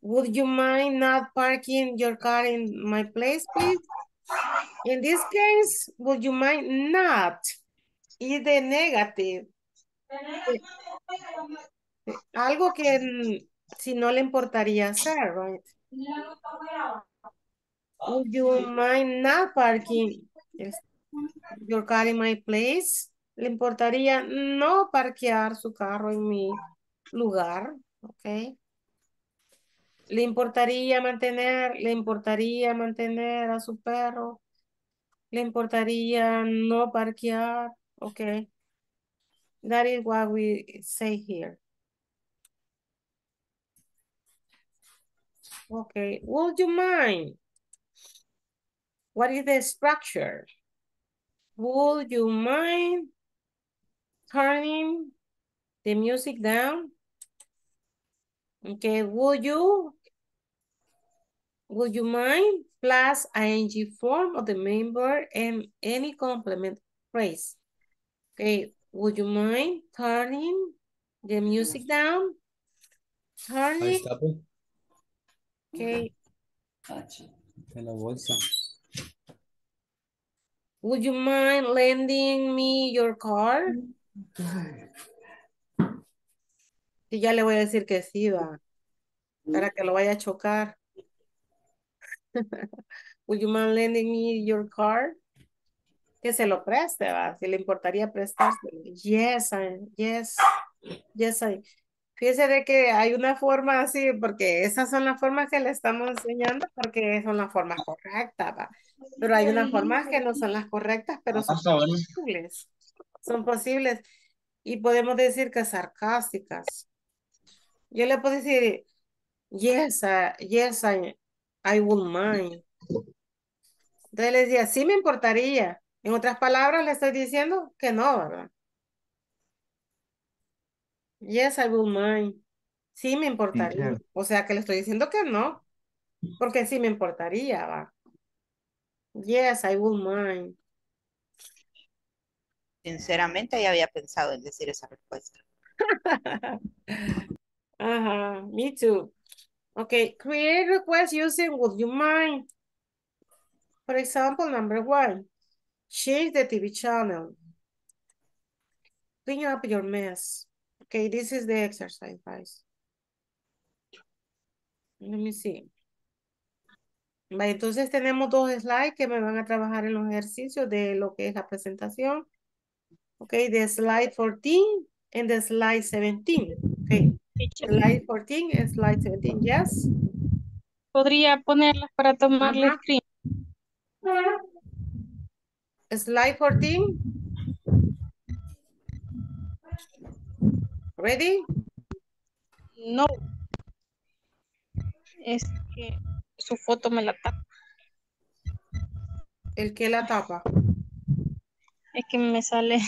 Would you mind not parking your car in my place, please? In this case, would you mind not? Y de negative. Algo que si no le importaría hacer, right? Would you mind not parking your car in my place? ¿Le importaría no parquear su carro en mi lugar? ¿Ok? ¿Le importaría mantener, le importaría mantener a su perro? ¿Le importaría no parquear? Ok. That is what we say here. Okay. Would you mind? What is the structure? Would you mind turning the music down? Okay, would you? Would you mind plus ing form of the main verb and any complement phrase? Okay, would you mind turning the music down? Está, pues. okay. En la bolsa. Would you mind lending me your car? Y ya le voy a decir que sí, va, para que lo vaya a chocar. Would you mind lending me your car? Que se lo preste, va, si le importaría prestárselo. Yes, I, yes, yes, I. Fíjese de que hay una forma así, porque esas son las formas que le estamos enseñando, porque son las formas correctas, va. Pero hay unas formas que no son las correctas, pero son posibles. Son posibles. Y podemos decir que sarcásticas. Yo le puedo decir, yes, I, yes, I, I would mind. Entonces le decía, sí me importaría. En otras palabras, le estoy diciendo que no, ¿verdad? Yes, I would mind. Sí me importaría. O sea que le estoy diciendo que no. Porque sí me importaría, va. Yes, I would mind. Sinceramente, ya había pensado en decir esa respuesta. Ajá, me too. Okay, create request using would you mind? For example, number one, change the TV channel. Clean up your mess. Okay, this is the exercise, guys. Let me see. Va, entonces tenemos dos slides que me van a trabajar en los ejercicios de lo que es la presentación. Okay, the slide 14 and the slide 17. Okay, slide 14 and slide 17, yes. Podría ponerlas para tomarle Ajá. screen. Slide 14. Ready? No. Es que su foto me la tapa. El que la tapa. Es que me sale.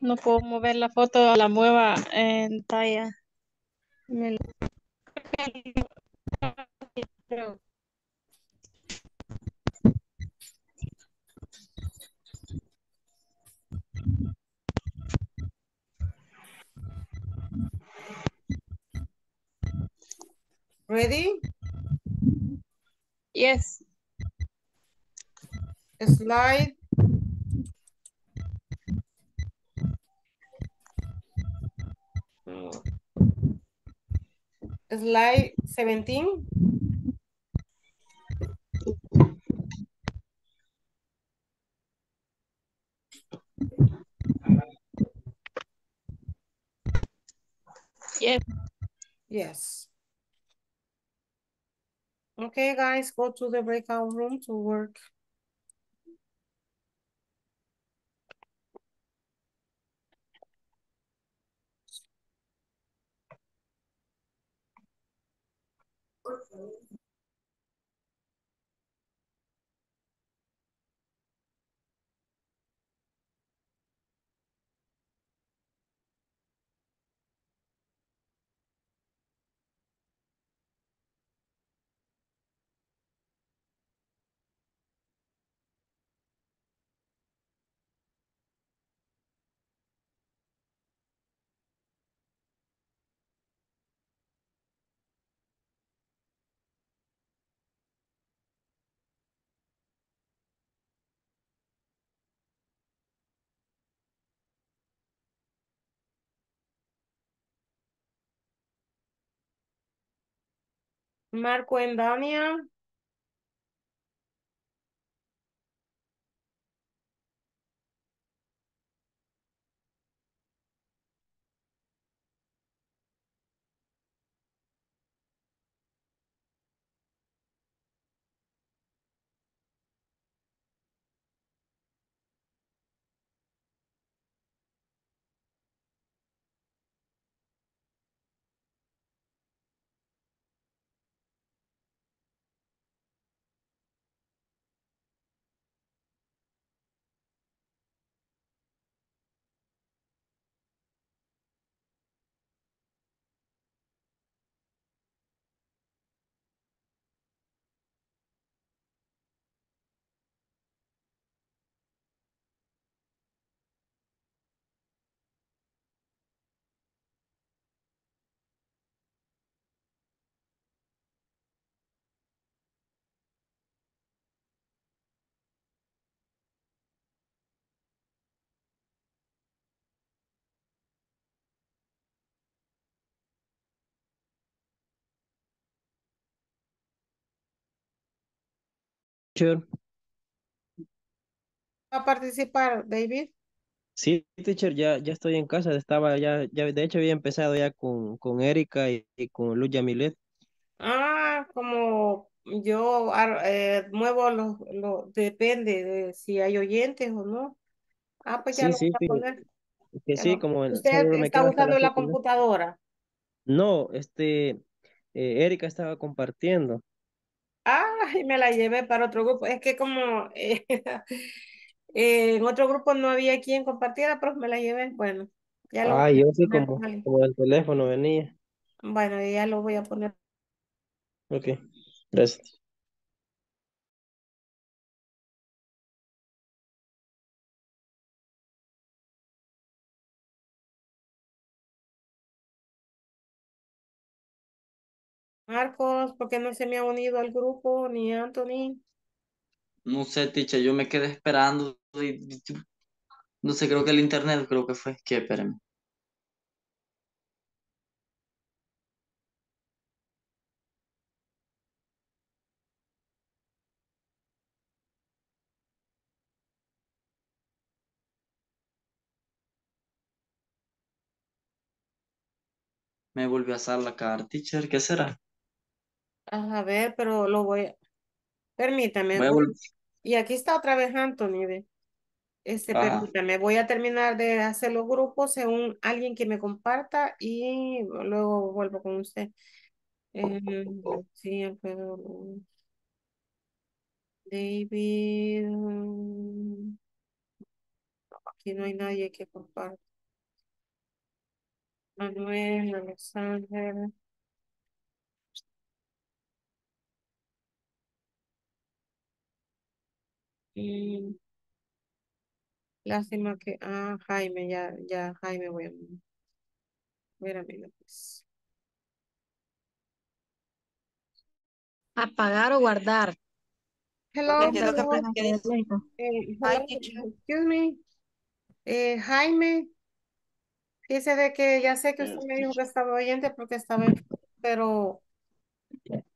No puedo mover la foto, la mueva en talla. Me. Ready? Yes. Slide. Slide 17. Yes. Yes. Okay, guys, go to the breakout room to work. Marco and teacher. ¿Va a participar, David? Sí, teacher, ya, ya estoy en casa. Estaba ya, ya, de hecho había empezado ya con, con Erika y, y con Luz Yamilet. Ah, como yo eh, muevo los, lo, depende de si hay oyentes o no. Ah, pues ya Sí, lo voy sí, a fíjate, poner. que ya sí, como Usted está usando la computadora. No, este, eh, Erika estaba compartiendo. Ay, me la llevé para otro grupo. Es que como eh, en otro grupo no había quien compartiera, pero me la llevé. Bueno, ya lo Ah, yo sí, como, como el teléfono venía. Bueno, ya lo voy a poner. Ok, gracias. Marcos, ¿por qué no se me ha unido al grupo? Ni Anthony. No sé, teacher, yo me quedé esperando y, no sé, creo que el internet creo que fue. Que espérenme. Me volvió a salir la cara, teacher, ¿qué será? A ver, pero lo voy a... Permítame. Voy a voy- vol- Y aquí está otra vez Anthony. ve. Este, Ajá. permítame, voy a terminar de hacer los grupos según alguien que me comparta y luego vuelvo con usted. Eh, sí, Alfredo, David. Aquí no hay nadie que comparta. Manuel, Alexander. Mm, lástima que. Ah, Jaime, ya, ya, Jaime, voy a. Voy a mirar, pues. Apagar o guardar. Hello, eh, hello, excuse me. Eh, Jaime, fíjese de que ya sé que usted me dijo que estaba oyente porque estaba pero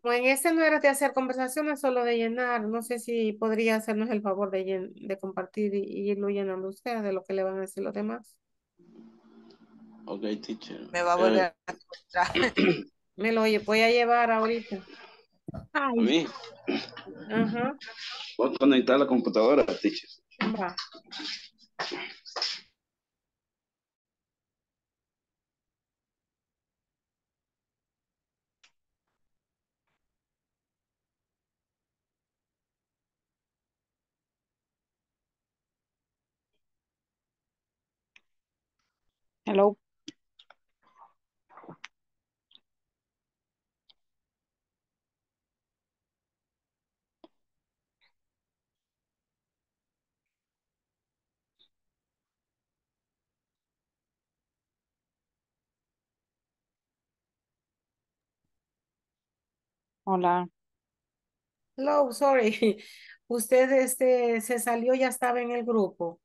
en ese no era de hacer conversaciones, solo de llenar. No sé si podría hacernos el favor de, llen- de compartir y, y irlo llenando usted de lo que le van a decir los demás. Ok, teacher. Me va a Eh, volver a encontrar. Me lo voy a llevar ahorita. a mí, Ajá, voy a conectar la computadora, teacher. va. Hello. Hola. Hello, sorry. Usted este, se salió, ya estaba en el grupo.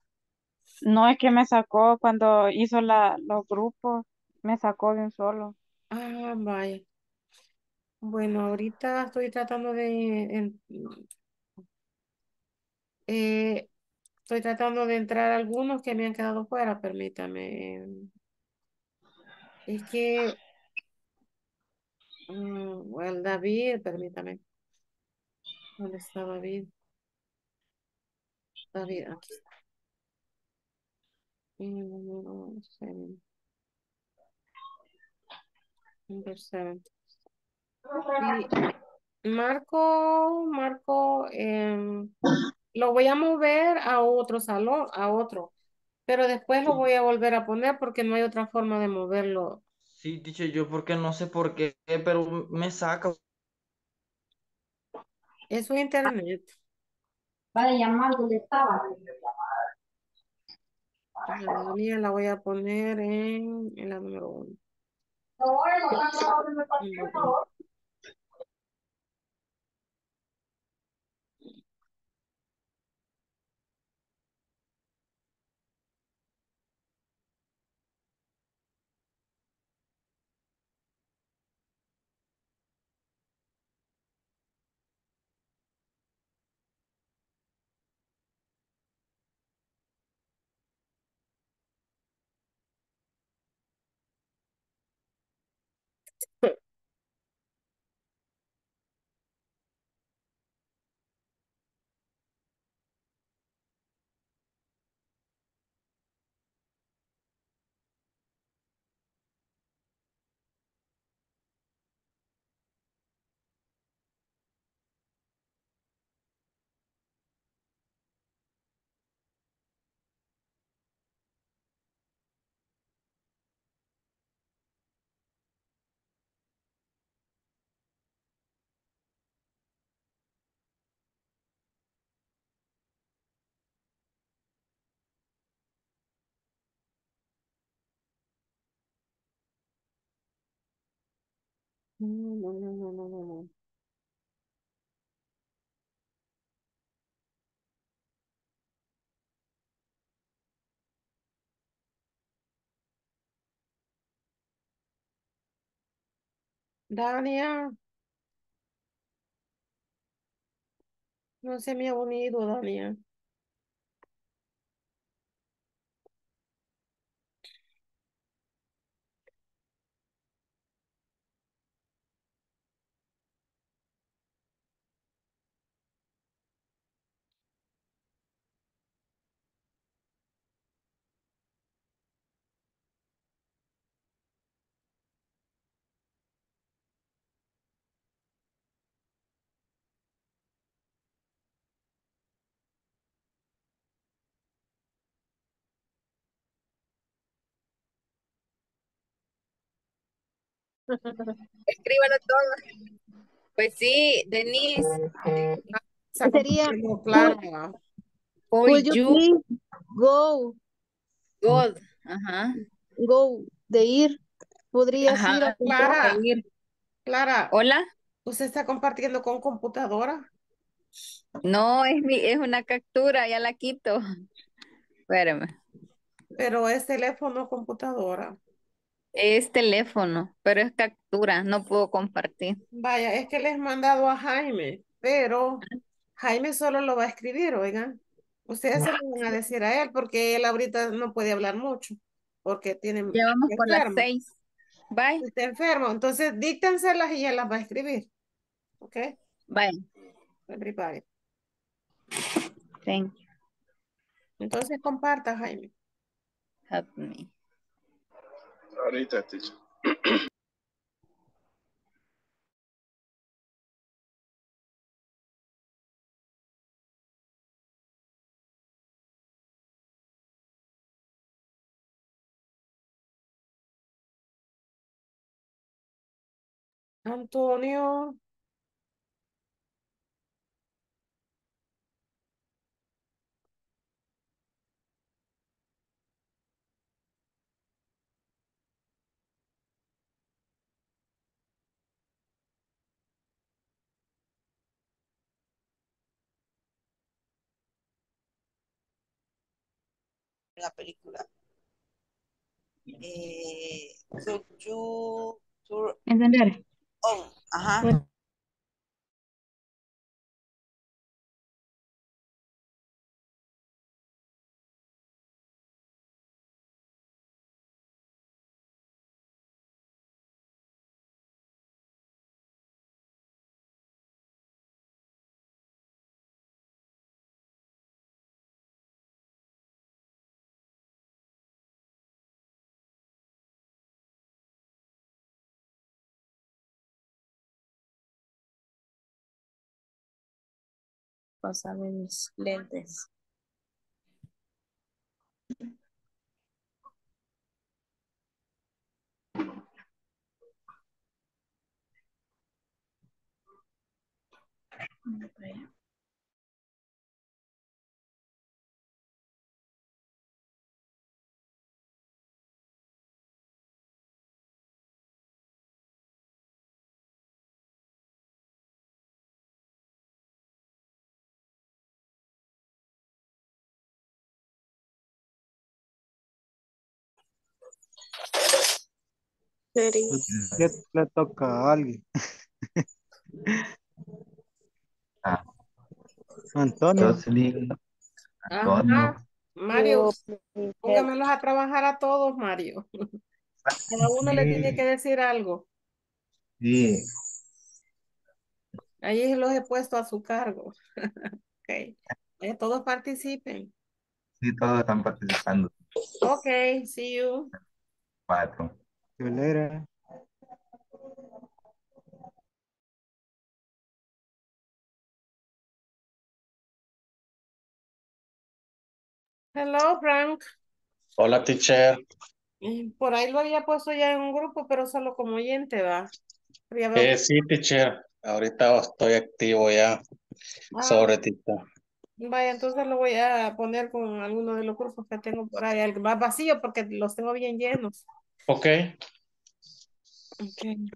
No es que me sacó cuando hizo la, los grupos, me sacó de un solo. Ah, vaya. Bueno, ahorita estoy tratando de, eh, estoy tratando de entrar algunos que me han quedado fuera, permítame. Es que, mm, well, David, permítame. ¿Dónde está David? David, aquí está. Mm, número seven, number seven. Y Marco, Marco, em, lo voy a mover a otro salón, a otro, pero después lo voy a volver a poner porque no hay otra forma de moverlo. Sí, teacher, yo porque no sé por qué, pero me saca. Es su internet. Vale, llamar donde estaba. La mía la voy a poner en, en la número uno. Número uno. No, no, no, no, no, no, no. Dania, no se me ha unido, Dania. Escríbalo todo. Pues sí, Denise. Sería, Clara. Would you go, go? Ajá. go, de ir? ¿Podrías ir a Ajá. comprar? Clara, ir. Clara, Hola. ¿usted está compartiendo con computadora? No, es mi, es una captura, ya la quito. Espérame. Pero es teléfono o computadora. Es teléfono, pero es captura, no puedo compartir. Vaya, es que les he mandado a Jaime, pero Jaime solo lo va a escribir, oigan. Ustedes se lo van a decir a él porque él ahorita no puede hablar mucho porque tiene Ya vamos está por las seis. Bye. Está enfermo, entonces y él las va a escribir. ¿Ok? Bye. Everybody. Thank you. Entonces comparta, Jaime. Help me. Ahorita, teacher. Antonio. La película. Eh, could you turn Encender. on? Ajá. Pásame mis lentes. ¿Qué le toca a alguien? Ah, Antonio. Jocelyn, Antonio. Ajá. Mario, póngamelos a trabajar a todos, Mario. Cada uno le tiene que decir algo. Sí, Ahí los he puesto a su cargo. Ok. Eh, todos participen. sí, todos están participando. Ok, see you. Cuatro. See you later. Hello, Frank. Hola, teacher. Por ahí lo había puesto ya en un grupo, pero solo como oyente, va. Eh, sí, teacher. Ahorita estoy activo ya. Ah. Sobre teacher. Vaya, entonces lo voy a poner con alguno de los grupos que tengo por ahí, el más vacío porque los tengo bien llenos. Ok. Okay.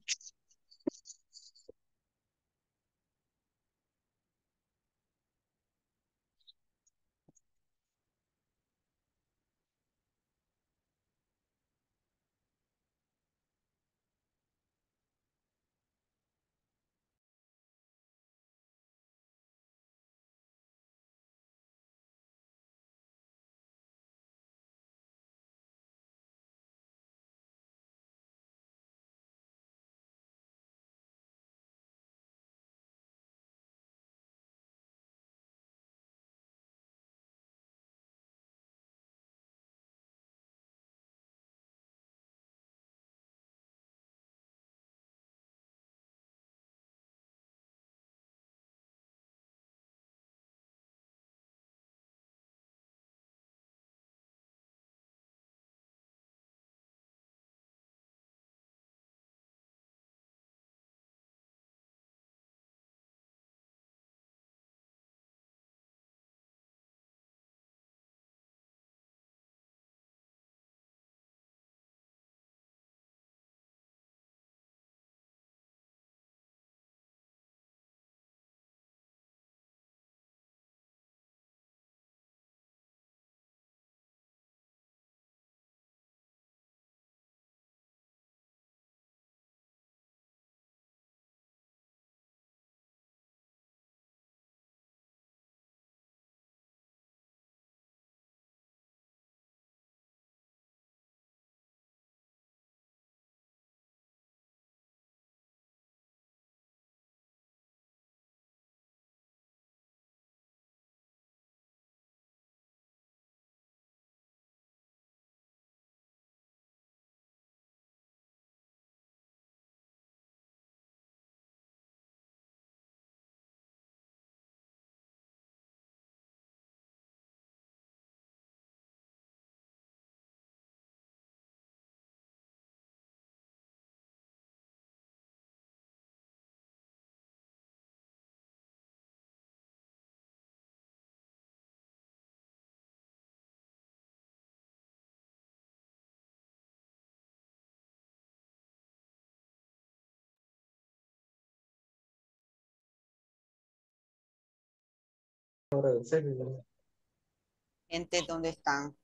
Gente, ¿dónde están?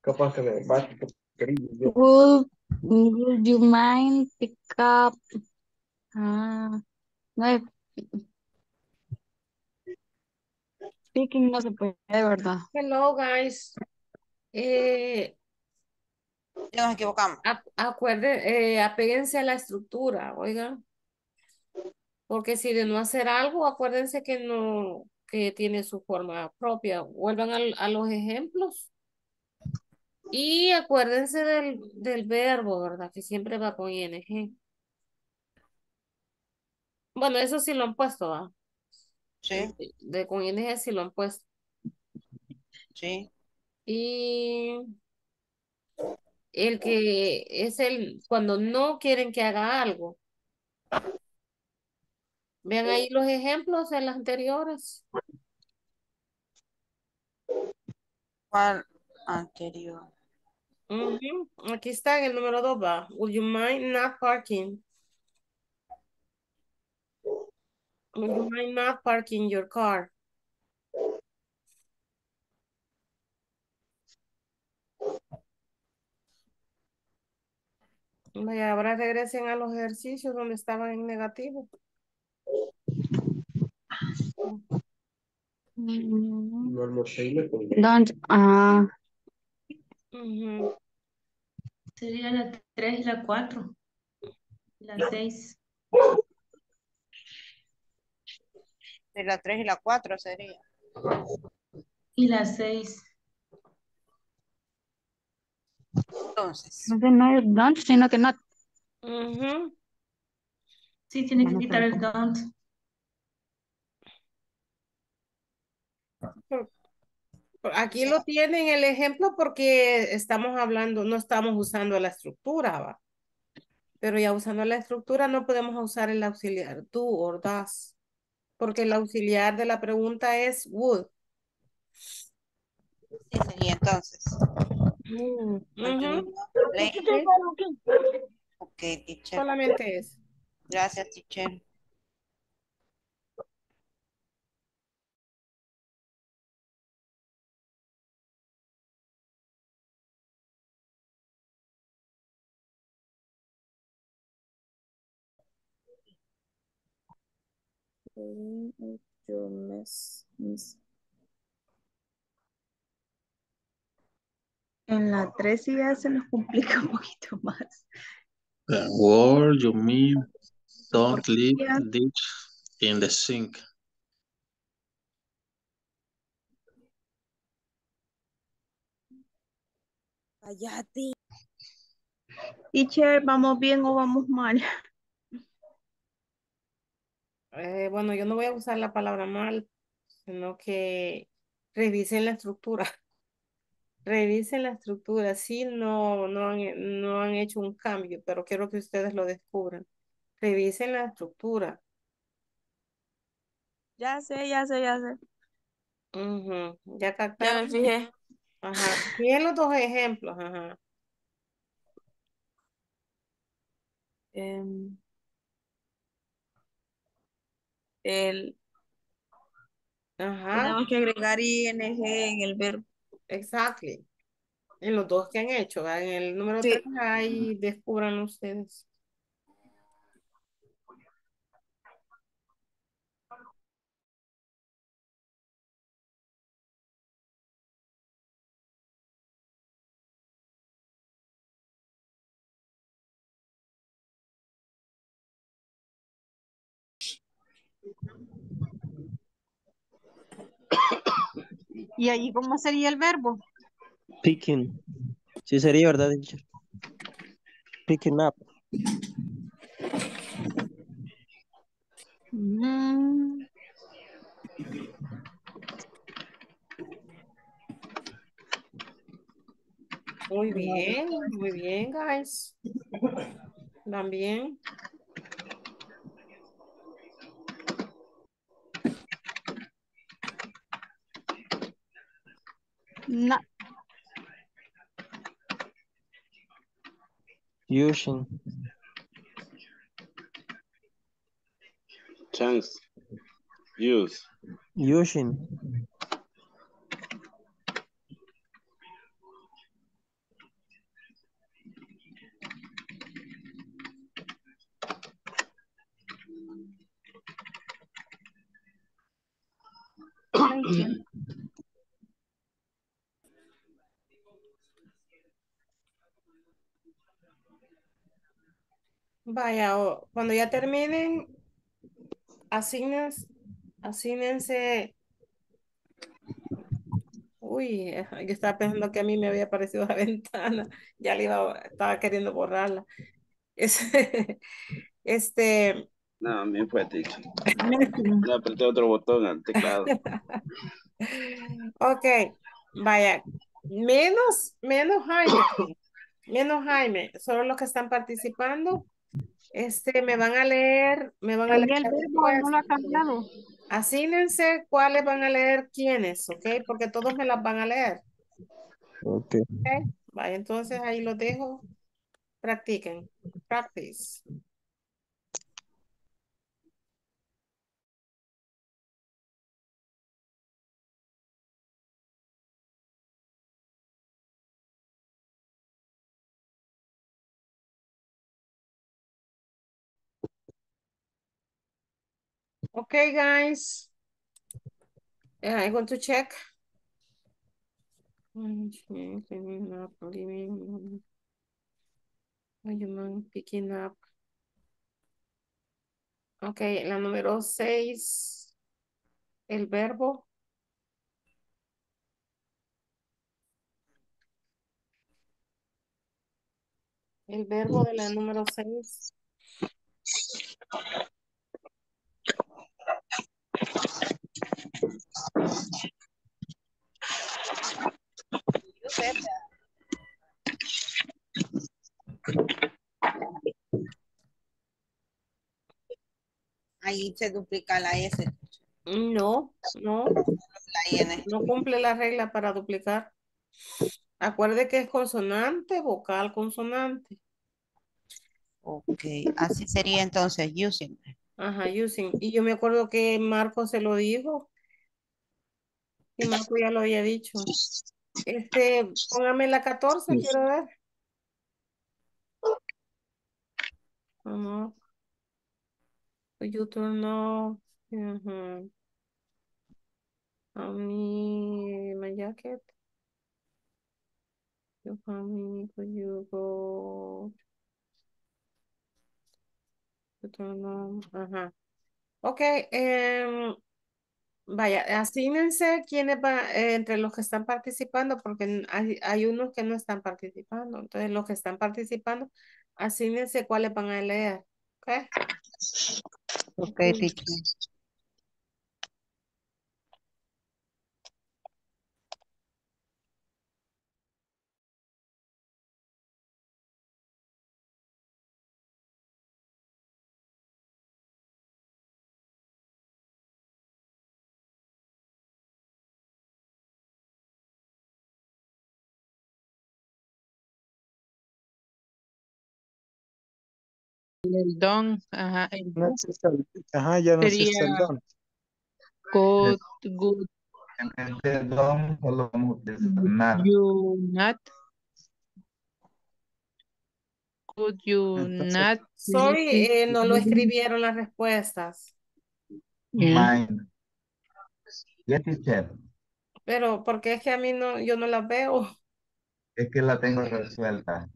Capaz que me va yo. Would, would you mind pick up? Ah, no es- Speaking no se puede, ¿verdad? Hello, guys. Eh, nos equivocamos. ac- acuerden, eh, apéguense a la estructura, oigan. Porque si de no hacer algo, acuérdense que no, que tiene su forma propia. Vuelvan al- a los ejemplos. Y acuérdense del, del verbo, ¿verdad? Que siempre va con ing. Bueno, eso sí lo han puesto, ¿va? Sí, De, de con ing sí lo han puesto. sí. Y el que es el, cuando no quieren que haga algo. Vean ahí los ejemplos en las anteriores. ¿Cuál anterior? Aquí está en el número dos, va. Would you mind not parking? Would you mind not parking your car? Vaya, ahora regresen a los ejercicios donde estaban en negativo. Mm, No almorcé y me comí. Don't, ah. Sería la 3 y la 4. La seis. De la 3 y la 4 sería. Y la seis. Entonces. Entonces no es don't, sino que not. Ujú. Sí, tiene que quitar el don't. Por- por- Aquí lo tienen el ejemplo porque estamos hablando, no estamos usando la estructura, ¿va? Pero ya usando la estructura no podemos usar el auxiliar do or does, porque el auxiliar de la pregunta es would. Sí, sería entonces. Mm, Ok, teacher. Solamente es. Gracias, teacher. En la 3 ya se nos complica un poquito más. The word you mean don't leave dish in the sink. Cállate. Teacher, ¿vamos bien o vamos mal? Eh, bueno, yo no voy a usar la palabra mal, sino que revisen la estructura. Revisen la estructura. Sí, no, no han, no han hecho un cambio, pero quiero que ustedes lo descubran. Revisen la estructura. Ya sé, ya sé, ya sé. Ujú, Ya Ya captaron. me fijé. Ajá. Miren los dos ejemplos. Ajá. Em, el, Ajá. tenemos que agregar ing en el verbo. Exactly. En los dos que han hecho. ¿verdad? En el número Sí. tres, ahí descubran ustedes. ¿Y ahí cómo sería el verbo? Picking. Sí sería, ¿verdad, teacher? Picking up. Mm, Muy bien, muy bien, guys. También. No. Using. Chance. Use. Using. Vaya, o- cuando ya terminen, asignes, asígnense. Uy, eh, yo estaba pensando que a mí me había aparecido la ventana. Ya le iba, estaba queriendo borrarla. Es- Este, No, mí fue. Making. Le apreté otro botón al teclado. ok, vaya, menos, menos Jaime, menos Jaime, solo los que están participando, este, me van a leer, me van a leer el no lo ha respuestas. cambiado. Asígnense cuáles van a leer quiénes, ¿ok? Porque todos me las van a leer, Ok. ¿ok? Vaya, entonces ahí los dejo, practiquen, practice. Okay, guys. Yeah, I'm going to check. Check, cleaning up, leaving, are you mind picking up? Ok, la número seis, el verbo. El verbo de la número seis. Ahí se duplica la S. No, no. La. No cumple la regla para duplicar. Acuerde que es consonante, vocal, consonante. Ok, así sería entonces using. Ajá, using. Y yo me acuerdo que Marco se lo dijo. Marco ya lo había dicho. Este, póngame la 14, quiero ver. Ajá. Could you turn off mhm, on me my jacket? You me, could you go to turn? Ajá. Ok, em, vaya, asígnense quiénes van, eh, entre los que están participando, porque hay, hay unos que no están participando. Entonces, los que están participando, asígnense cuáles van a leer. Ok. Ok, teacher. El don, ajá, el No don existe el- ajá, ya no existe el sería don. good, good, En vez de don, solo vamos a utilizar not. you not, could you Entonces, not Sorry, eh, no lo escribieron las respuestas. Yeah. Mind. Yes, teacher. Pero porque es que a mí no, yo no las veo. Es que la tengo resuelta.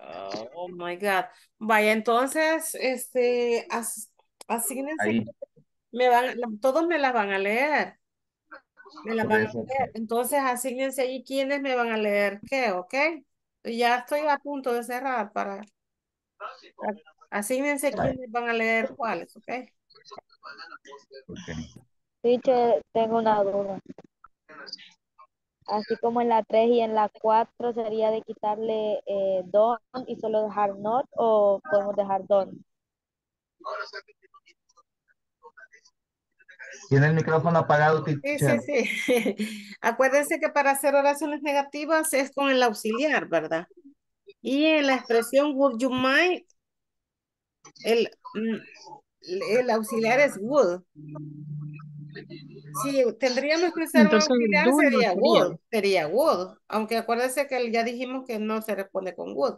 Oh my God. Vaya, entonces, este, as- asígnense, me van, todos me las van a leer. Me las van a leer. Entonces, asígnense ahí quiénes me van a leer qué, ¿ok? Ya estoy a punto de cerrar para. Asígnense quiénes van a leer cuáles, ¿ok? ok. Teacher, tengo una duda. Así como en la 3 y en la 4 sería de quitarle eh, don y solo dejar not o podemos dejar don. ¿Tiene el micrófono apagado, Sí, sí, sí. Acuérdense que para hacer oraciones negativas es con el auxiliar, ¿verdad? Y en la expresión would you mind, el, mm, el auxiliar es would. Si tendríamos que usar Entonces auxiliar sería would, sería would. Aunque acuérdense que ya dijimos que no se responde con would.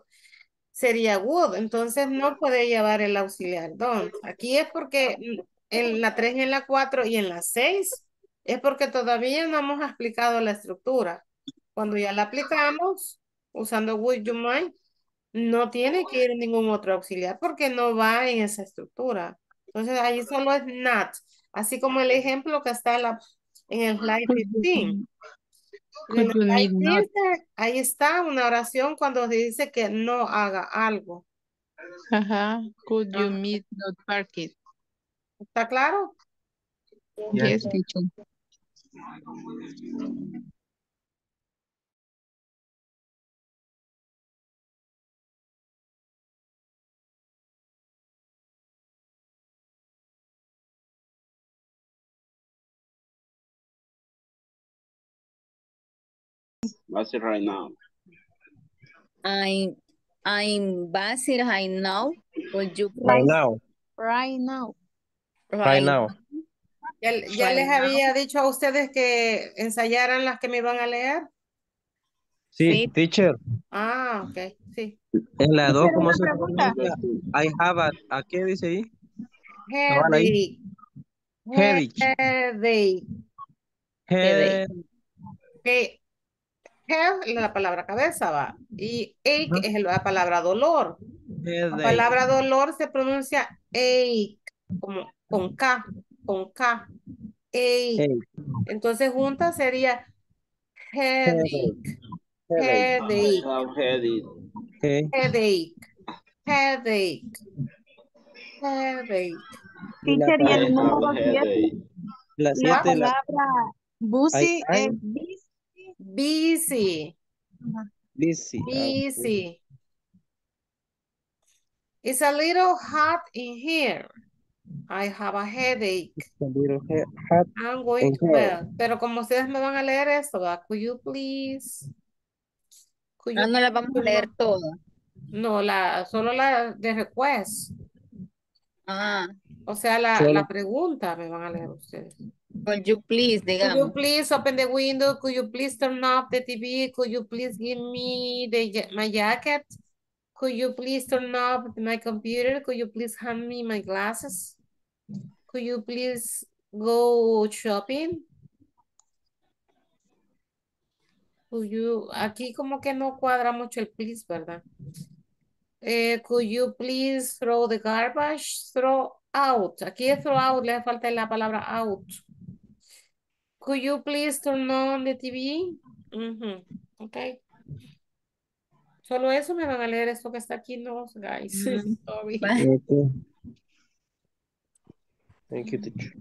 Sería would, entonces no puede llevar el auxiliar don't. Aquí es porque en la 3 y en la 4 y en la 6 es porque todavía no hemos explicado la estructura. Cuando ya la aplicamos, usando would you mind, no tiene que ir ningún otro auxiliar porque no va en esa estructura. Entonces ahí solo es not, así como el ejemplo que está en, la, en el slide Could you, 15. En could el you slide need not, 15, ahí está una oración cuando se dice que no haga algo. ajá, could you Ajá. meet not park it? ¿Está claro? Yes, Yes. teacher. What's it right now? I'm, I'm Basil right now. Would you Right now, Right now. right now. Ya, ya Right les now. había dicho a ustedes que ensayaran las que me iban a leer. Sí, Sí. teacher. Ah, ok, sí. En la 2, Teacher, ¿cómo se pregunta. pronuncia? I have a, ¿a qué dice ahí? Ahí. Headache. Headache. Headache. Head es la palabra cabeza, va. Y ache es la palabra dolor. La palabra dolor se pronuncia ache, como con K, con K, ache. Entonces juntas sería headache, headache, headache, headache, headache. Teacher, y el número siete, La palabra busy es busy. Busy, busy. ah. It's a little hot in here. I have a headache. A little hot I'm going in to bed. Pero como ustedes me van a leer esto, ¿verdad? Could you please? Could Ah, you no la vamos a leer toda. No, la, solo la de request. Ah, O sea, la, Solo- la pregunta me van a leer ustedes. Could you please, Could you digamos. please open the window? Could you please turn off the TV? Could you please give me the, my jacket? Could you please turn off my computer? Could you please hand me my glasses? Could you please go shopping? Could you, aquí como que no cuadra mucho el please, ¿verdad? Eh, could you please throw the garbage? Throw out. Aquí es throw out, le falta la palabra out. Could you please turn on the TV? Ujú, Ok. Solo eso me van a leer esto que está aquí, no, guys. Mm. Sorry. Thank you, teacher.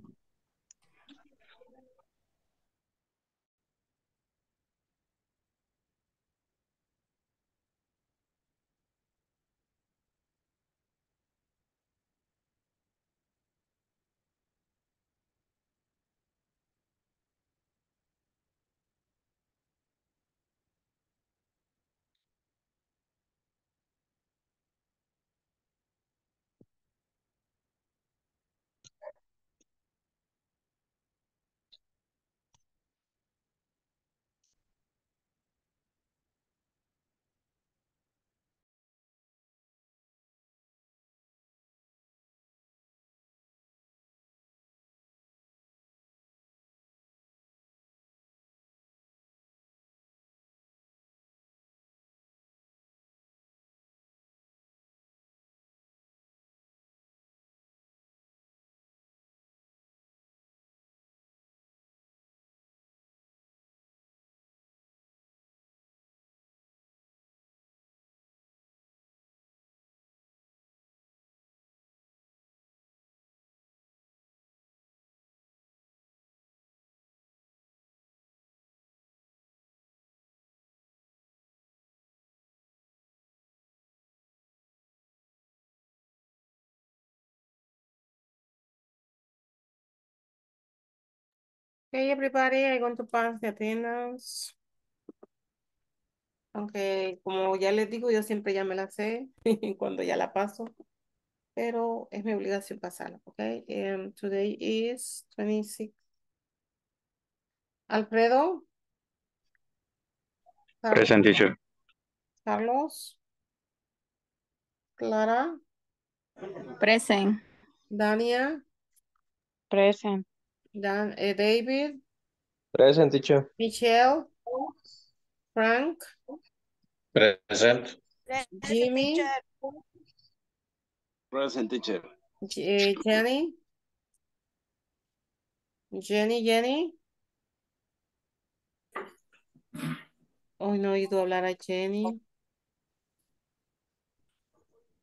Okay, everybody, I'm going to pass the attendance. Aunque como ya les digo, yo siempre ya me la sé cuando ya la paso, pero es mi obligación pasarla, ¿ok? Um, today is 26. Alfredo. Present teacher. Carlos. Clara. Present. Dania. Present. Dan, eh, David. Present, teacher. Michelle. Frank. Present. Jimmy. Present teacher. Eh, Jenny. Jenny, Jenny. Hoy no he oído hablar a Jenny.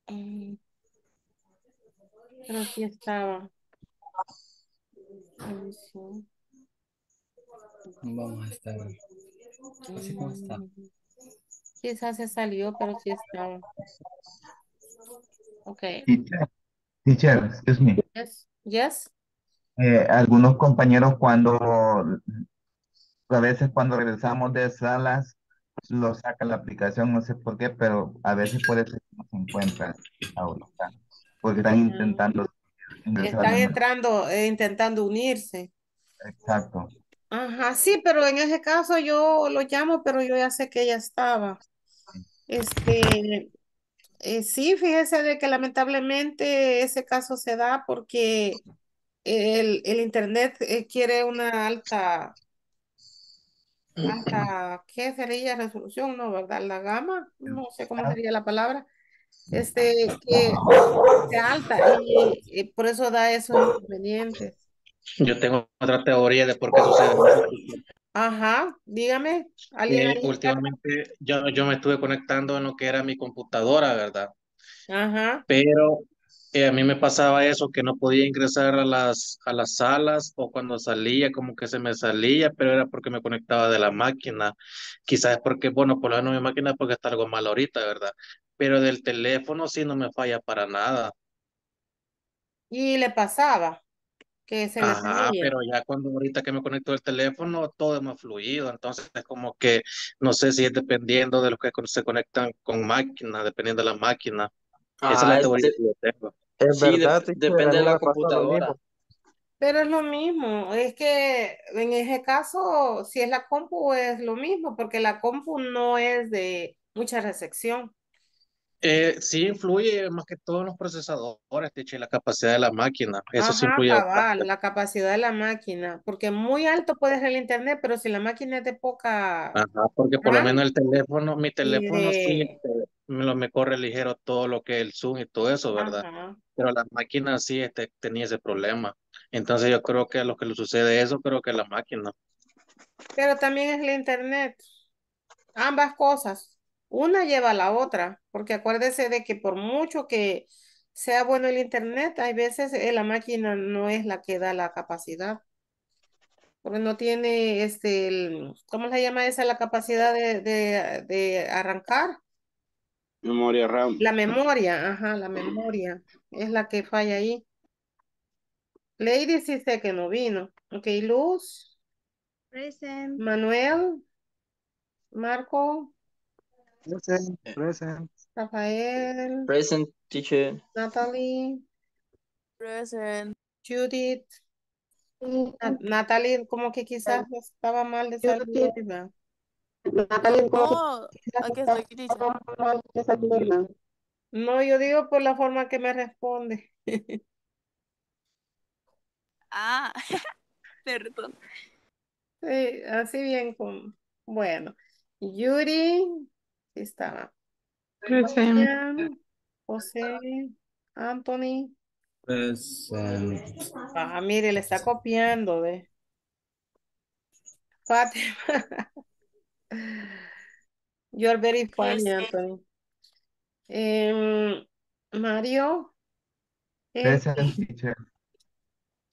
Mm, Pero sí estaba. Vamos a estar. Así como está. Mm, Quizás se salió, pero sí estaba. Ok. Teacher, teacher, excuse me. Yes. Yes. Eh, algunos compañeros cuando, a veces cuando regresamos de salas, lo saca la aplicación, no sé por qué, pero a veces puede ser que no se encuentra ahorita, porque están intentando ingresar Están entrando, eh, intentando unirse. Exacto. Ajá, sí, pero en ese caso yo lo llamo, pero yo ya sé que ella estaba. Este, eh, sí, fíjese de que lamentablemente ese caso se da porque el, el internet eh, quiere una alta, alta, ¿qué sería resolución? No, ¿verdad? La gama, no sé cómo sería la palabra. Este, que sea alta y, y por eso da esos inconvenientes. Yo tengo otra teoría de por qué sucede. Ajá, dígame, ¿alguien Eh, últimamente yo, yo me estuve conectando en lo que era mi computadora, ¿verdad? Ajá, Pero eh, a mí me pasaba eso, que no podía ingresar a las, a las salas o cuando salía como que se me salía, pero era porque me conectaba de la máquina. Quizás es porque, bueno, por lo menos mi máquina porque está algo mal ahorita, ¿verdad? Pero del teléfono sí no me falla para nada. y le pasaba que se le Ajá, pero ya cuando ahorita que me conecto el teléfono, todo es más fluido. Entonces es como que no sé si es dependiendo de los que se conectan con máquina, dependiendo de la máquina. Esa es la Ah, teoría de- que yo tengo. Es sí, verdad, depende de la computadora. Pero es lo mismo, es que en ese caso, si es la compu, es lo mismo, porque la compu no es de mucha recepción. Eh, sí influye más que todo en los procesadores, teacher, y la capacidad de la máquina. Eso sí influye cabal, la capacidad de la máquina, porque muy alto puede ser el internet, pero si la máquina es de poca Ajá, porque por lo menos el teléfono, mi teléfono sí de... este, me, lo, me corre ligero todo lo que es el Zoom y todo eso, ¿verdad? Ajá. Pero la máquina sí este, tenía ese problema. Entonces yo creo que a lo que le sucede eso, creo que la máquina. Pero también es el internet, ambas cosas. Una lleva a la otra, porque acuérdese de que por mucho que sea bueno el internet, hay veces eh, la máquina no es la que da la capacidad, porque no tiene este, el- ¿cómo se llama esa? La capacidad de, de, de arrancar. Memoria RAM. La memoria, ajá, la memoria es la que falla ahí. Lady sí sé que no vino. Ok, Luz, Present. Manuel, Marco, Present, present. Rafael, Present teacher. Natalie, Present. Judith. Na- Natalie como que quizás estaba mal de salud. Natalie como No, aquí estoy, teacher. mal de salud. No, yo digo por la forma que me responde. Ah, perdón. Sí, así bien con, bueno, Yuri, estaba. Present. José, Anthony. Present. Ah, mire, le está copiando, ve. Fátima. You are very funny, Anthony. Em, Mario, eh, Present, teacher.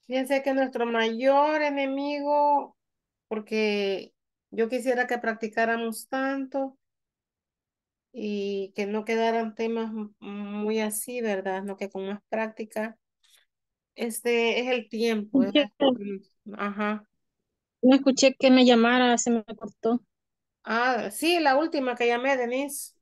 fíjense que nuestro mayor enemigo, porque yo quisiera que practicáramos tanto y que no quedaran temas muy así, ¿verdad? No que con más práctica. Este es el tiempo, es Teacher, el- Ajá. No escuché que me llamara, se me cortó. Ah, sí, la última que llamé, Denise.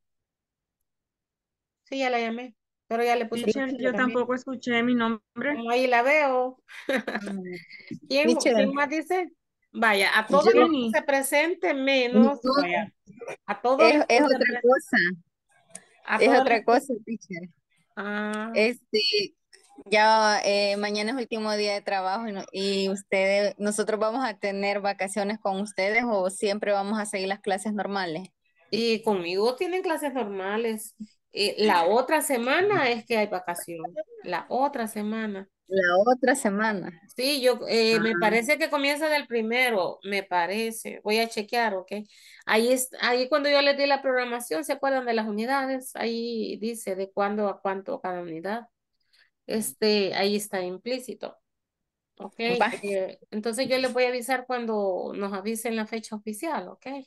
Sí, ya la llamé, pero ya le puse yo también. tampoco escuché mi nombre. Como ahí la veo. ¿Quién, Teacher, quién más dice? Vaya, a todos los que Jenny. se presente menos, no, vaya, a todos es, que es otra cosa, es otra que- cosa, teacher. Ah, Este, ya eh, mañana es último día de trabajo y, no- y ustedes, nosotros vamos a tener vacaciones con ustedes o siempre vamos a seguir las clases normales. y conmigo tienen clases normales. Eh, la otra semana es que hay vacaciones. La otra semana. La otra semana. Sí, yo eh, me Ah. parece que comienza del primero, me parece. Voy a chequear, ¿ok? Ahí es, ahí cuando yo les di la programación, ¿se acuerdan de las unidades? Ahí dice de cuándo a cuánto cada unidad. Este, ahí está implícito. ¿Ok? Eh, entonces yo les voy a avisar cuando nos avisen la fecha oficial, ¿ok? Qué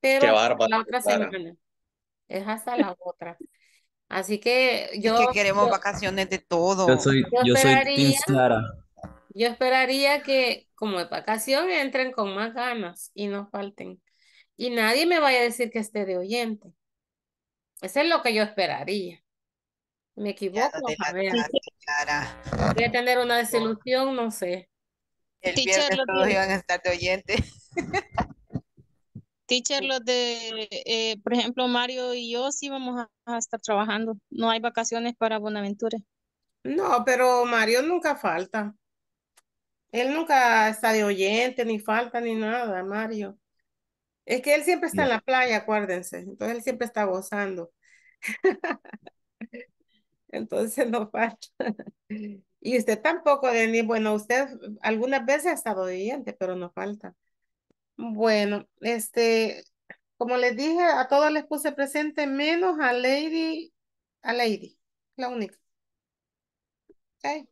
Pero hasta bárbaro, la otra semana. Es hasta la otra. Así que Es yo, que queremos yo, vacaciones de todo. Yo soy, yo yo soy. Sara. Yo esperaría que como de vacación entren con más ganas y no falten. Y nadie me vaya a decir que esté de oyente. Eso es lo que yo esperaría. Me equivoco, a ver. Voy a tener una desilusión, no sé. El Teacher, viernes todos iban a estar de oyente. Teacher, los de, eh, por ejemplo, Mario y yo sí vamos a, a estar trabajando. No hay vacaciones para Buenaventura. No, pero Mario nunca falta. Él nunca está de oyente, ni falta, ni nada, Mario. Es que él siempre está en la playa, acuérdense. Entonces él siempre está gozando. Entonces no falta. Y usted tampoco, Denis. Bueno, usted algunas veces ha estado oyente, pero no falta. Bueno, este, como les dije, a todos les puse presente menos a Lady, a Lady, la única. Ok.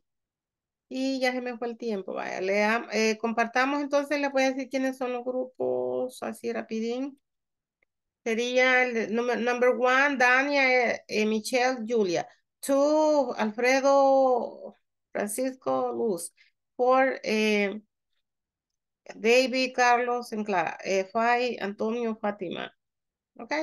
Y ya se me fue el tiempo, vaya. Lea, eh, compartamos entonces, les voy a decir quiénes son los grupos, así rapidín. Sería el number one, Dania, eh, Michelle, Julia. Two, Alfredo, Francisco, Luz. Four, eh, David, Carlos, Clara. Eh, five, Antonio, Fátima. ¿Ok?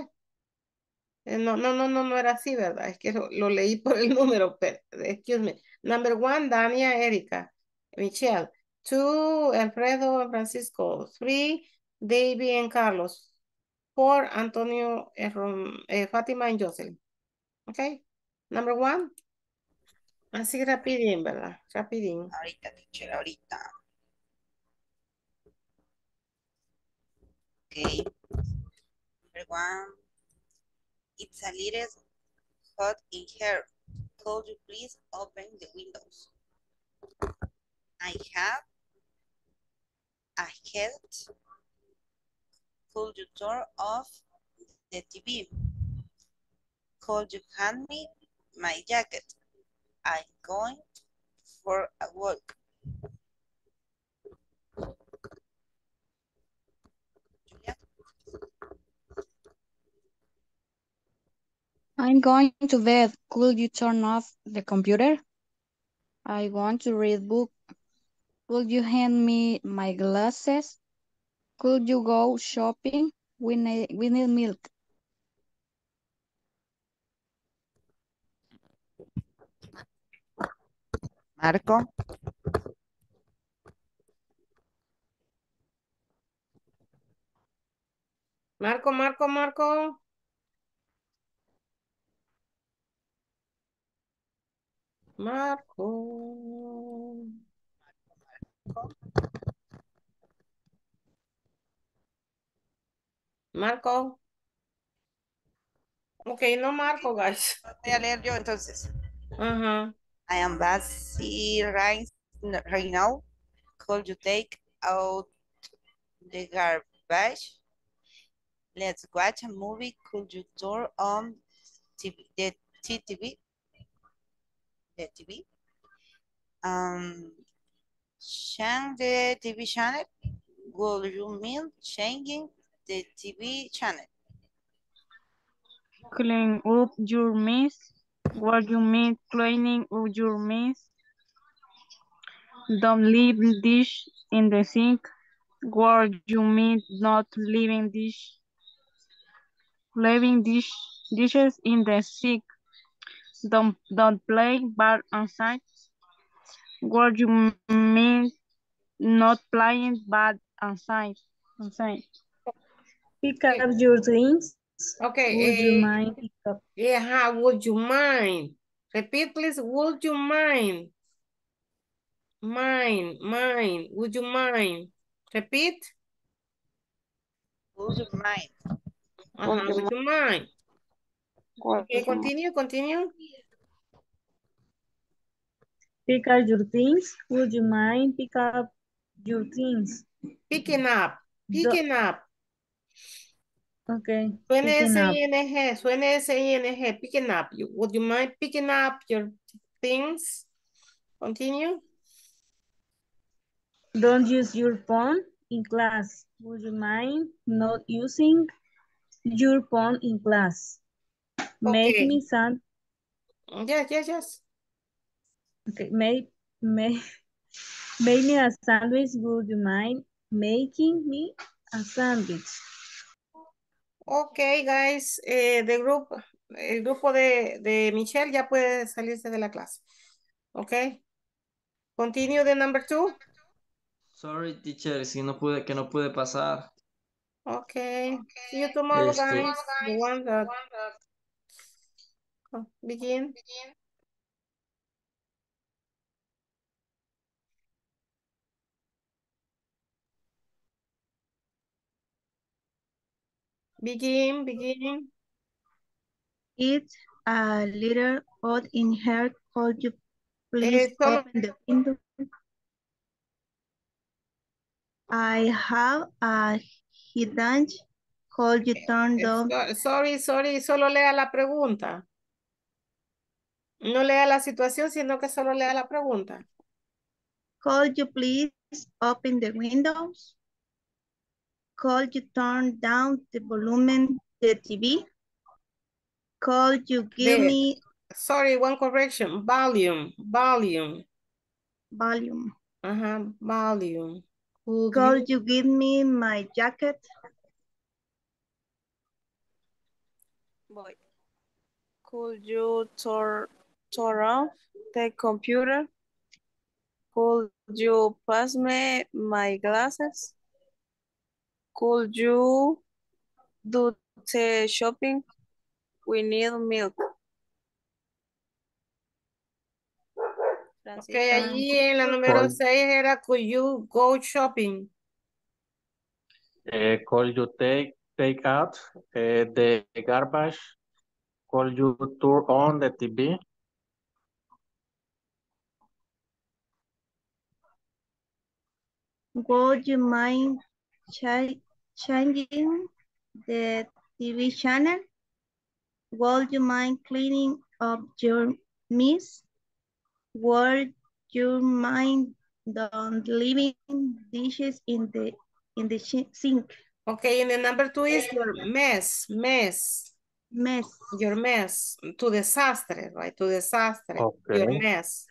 Eh, no, no, no, no, no era así, ¿verdad? Es que lo, leí por el número, pero, excuse me. Number one, Dania, Erika, Michelle. Two, Alfredo, Francisco. Three, David and Carlos. Four, Antonio, eh, eh, Fátima and Jocelyn. ¿Ok? Number one. Así rapidín, ¿verdad? Rapidín. Ahorita, teacher, ahorita. Okay. Number one. It's a little hot in here. Could you please open the windows? I have a head. Could you turn off the TV? Could you hand me my jacket? I'm going for a walk. I'm going to bed. Could you turn off the computer? I want to read book. Could you hand me my glasses? Could you go shopping? We need, we need milk. Marco. Marco, Marco, Marco. Marco. Marco. Ok, no Marco, guys. Voy a leer yo entonces. Ajá. I am busy right, right now. Could you take out the garbage? Let's watch a movie. Could you turn on TV, the TTV? The TV? Um, change the TV channel. Would you mean changing the TV channel? Clean up your mess. What you mean cleaning up your mess? Don't leave dish in the sink. What you mean not leaving dish? Leaving dish dishes in the sink. Don't don't play bad outside. What you mean not playing bad outside? Outside. Pick up your things. Okay. Would you eh, mind pick up? Yeah, would you mind? Repeat, please. Would you mind? Mind, mind. Would you mind? Repeat. Would you mind? Ajá, you would you mind? Would Okay, continue, continue. Pick up your things. Would you mind pick up your things? Picking up, Do- picking up. okay. Suena picking ese up. ing, suena ese ing, picking up. You- Would you mind picking up your things? Continue. Don't use your phone in class. Would you mind not using your phone in class? Make Okay. me some. Yes, yes, yes. Okay, make make make me a sandwich. Would you mind making me a sandwich? Okay, guys, eh, the group, el grupo de, de Michelle ya puede salirse de la clase. Okay. Continue the number two. Sorry, teacher, si no pude, que no pude pasar. Okay. See you tomorrow, Este- guys. The one that oh, begin. Begin, begin. It's a little odd in here. Could you please Eh, open the window? I have a hidden. Could you turn Eh, down? Sorry, sorry, solo lea la pregunta. No lea la situación, sino que solo lea la pregunta. Could you please open the windows? Could you turn down the volume the TV? Could you give me Sorry, one correction. Volume, volume. volume? Ajá, volume. Could Could you give me my jacket? Voy. Could you turn, turn off the computer? Could you pass me my glasses? Could you do the shopping? We need milk. Ok, allí en la número Could- 6 era could you go shopping. Eh, could you take, take out eh, the garbage? Could you turn on the TV? Would you mind cha- changing the TV channel? Would you mind cleaning up your mess? Would you mind don't leaving dishes in the in the sink? Okay, and the number two is your mess, mess. Mess. Your mess, tu disaster, right? Tu desastre, your Okay. mess.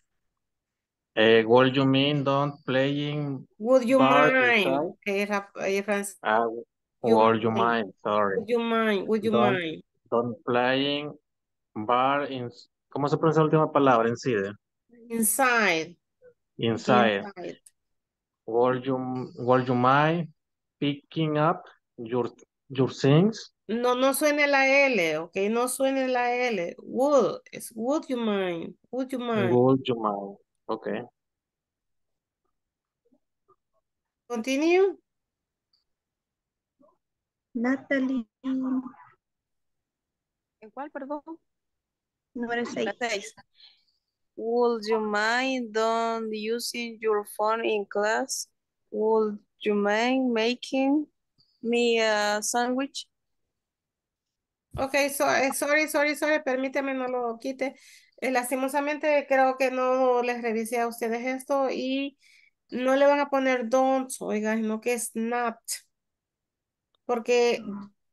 Eh, what you mean don't playing Would you mind? eh, Francis, Ah, You would you mind. sorry. would you mind? Would you Don't- mind? Don't playing bar in, ¿cómo se pronuncia la última palabra? Inside. Inside. Inside. Inside. Would you, would you mind picking up your, your things? No, no suene la L, okay, no suene la L. Would, es would you mind? Would you mind? Would you mind? Okay. Continue. Natalie, ¿En cuál, perdón? número seis. La seis. Would you mind don't using your phone in class? Would you mind making me a sandwich? Ok, so- eh, sorry, sorry, sorry, permíteme, no lo quite. Eh, lastimosamente creo que no les revisé a ustedes esto y no le van a poner don't, oigan, no que es not. Porque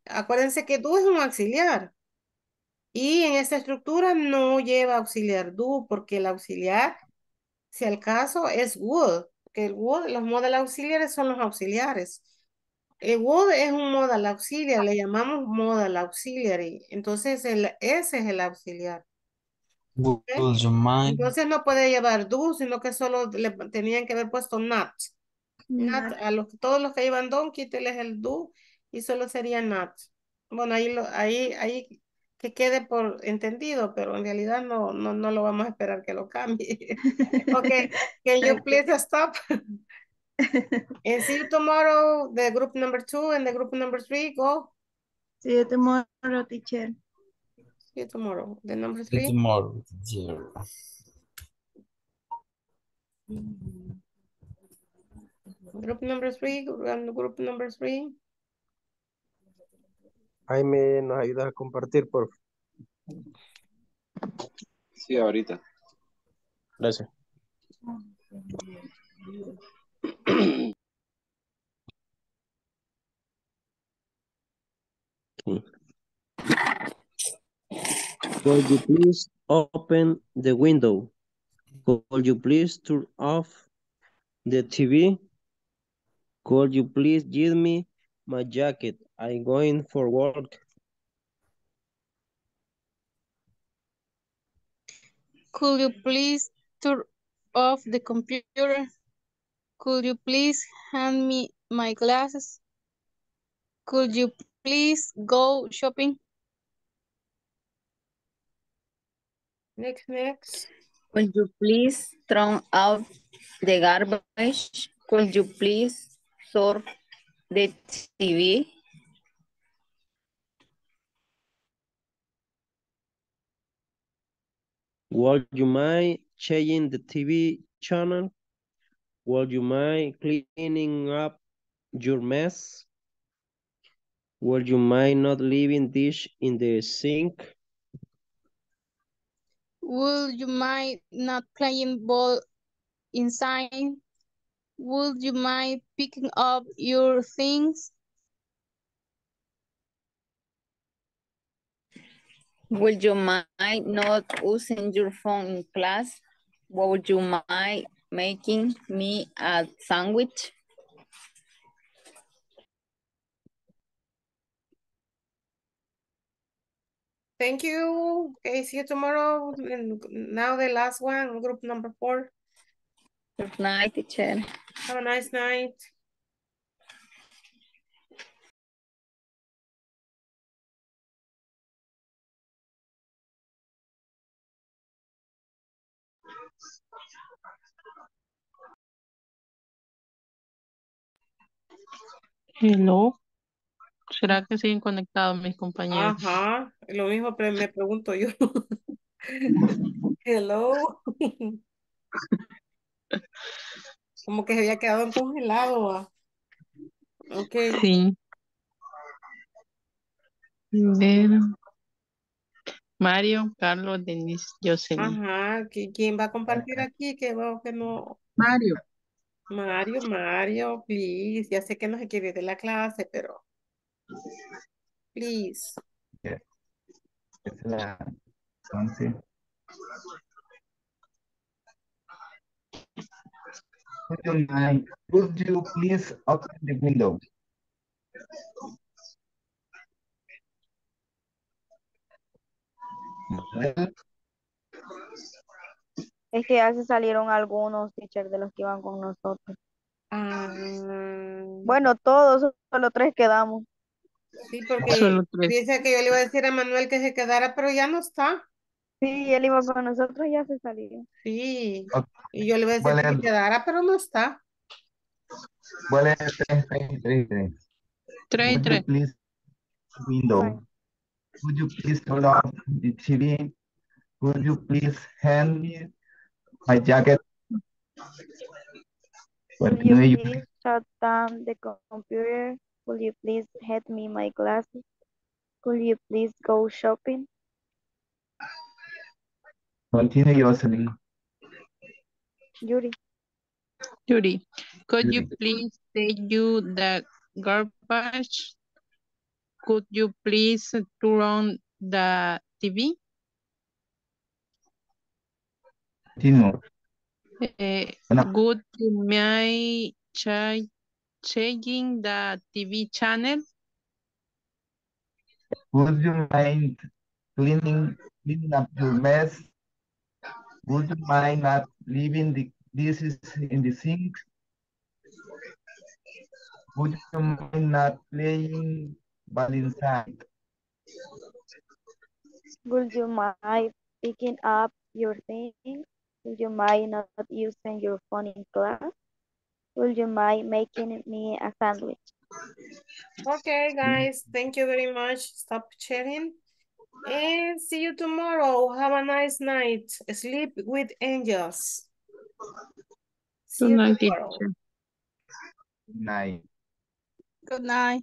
acuérdense que do es un auxiliar. Y en esta estructura no lleva auxiliar do, porque el auxiliar, si al caso, es would. Que el would, los modal auxiliares son los auxiliares. El would es un modal auxiliar, le llamamos modal auxiliary. Entonces, el, ese es el auxiliar. Would you mind? Entonces no puede llevar do, sino que solo le tenían que haber puesto not. Not, a los, todos los que llevan don, quíteles el do y solo sería not. Bueno, ahí, lo, ahí, ahí que quede por entendido, pero en realidad no, no, no lo vamos a esperar que lo cambie. Okay, can you please stop? and see you tomorrow, the group number two and the group number three, go. See you tomorrow, teacher. See you tomorrow. The number See you three. tomorrow, teacher. Group number three, group group number three. Jaime, ¿nos ayudas a compartir, por favor? Sí, ahorita. Gracias. Could you please open the window? Could you please turn off the TV? Could you please give me my jacket? I'm going for work. Could you please turn off the computer? Could you please hand me my glasses? Could you please go shopping? Next, next. Could you please throw out the garbage? Could you please sort the TV? Would you mind changing the TV channel? Would you mind cleaning up your mess? Would you mind not leaving dish in the sink? Would you mind not playing ball inside? Would you mind picking up your things? Would you mind not using your phone in class? Would you mind making me a sandwich? Thank you. Okay, see you tomorrow. And now the last one, group number four. Good night, teacher. Have a nice night. Hello. ¿Será que siguen conectados mis compañeros? Ajá, lo mismo me pregunto yo. Hello. Como que se había quedado congelado. ah. Ok. Sí. Ver. Mario, Carlos, Denise, Jocelyn. Ajá, ¿qui- ¿quién va a compartir aquí? Que veo que no. Mario. Mario, Mario, please. Ya sé que no se quiere ir de la clase, pero please. Esa es la once. Would you mind, would you please open the window? Es que ya se salieron algunos teachers de los que iban con nosotros. Ah, Bueno, todos, solo tres quedamos. Sí, porque dice que yo le iba a decir a Manuel que se quedara, pero ya no está. Sí, él iba con nosotros y ya se salió. Sí, ok, y yo le iba a decir a que se quedara, pero no está. y Would you tres. please window? Would you please turn off the TV? Would you please hand me my jacket? Continue you please shut down the co- computer? Could you please hand me my glasses? Could you please go shopping? Continue Jocelyn. Yuri, Yuri, could you please take you the garbage? Could you please turn on the TV? Continue. Eh, Bueno, would you mind cha- changing the TV channel? would you mind cleaning cleaning up your mess? Would you mind not leaving the dishes in the sink? Would you mind not playing ball inside? would you mind picking up your things? Would you mind not using your phone in class? Would you mind making me a sandwich? Okay, guys, thank you very much. Stop sharing. And see you tomorrow. Have a nice night. Sleep with angels. See Good you night, tomorrow. teacher. Night. Good night.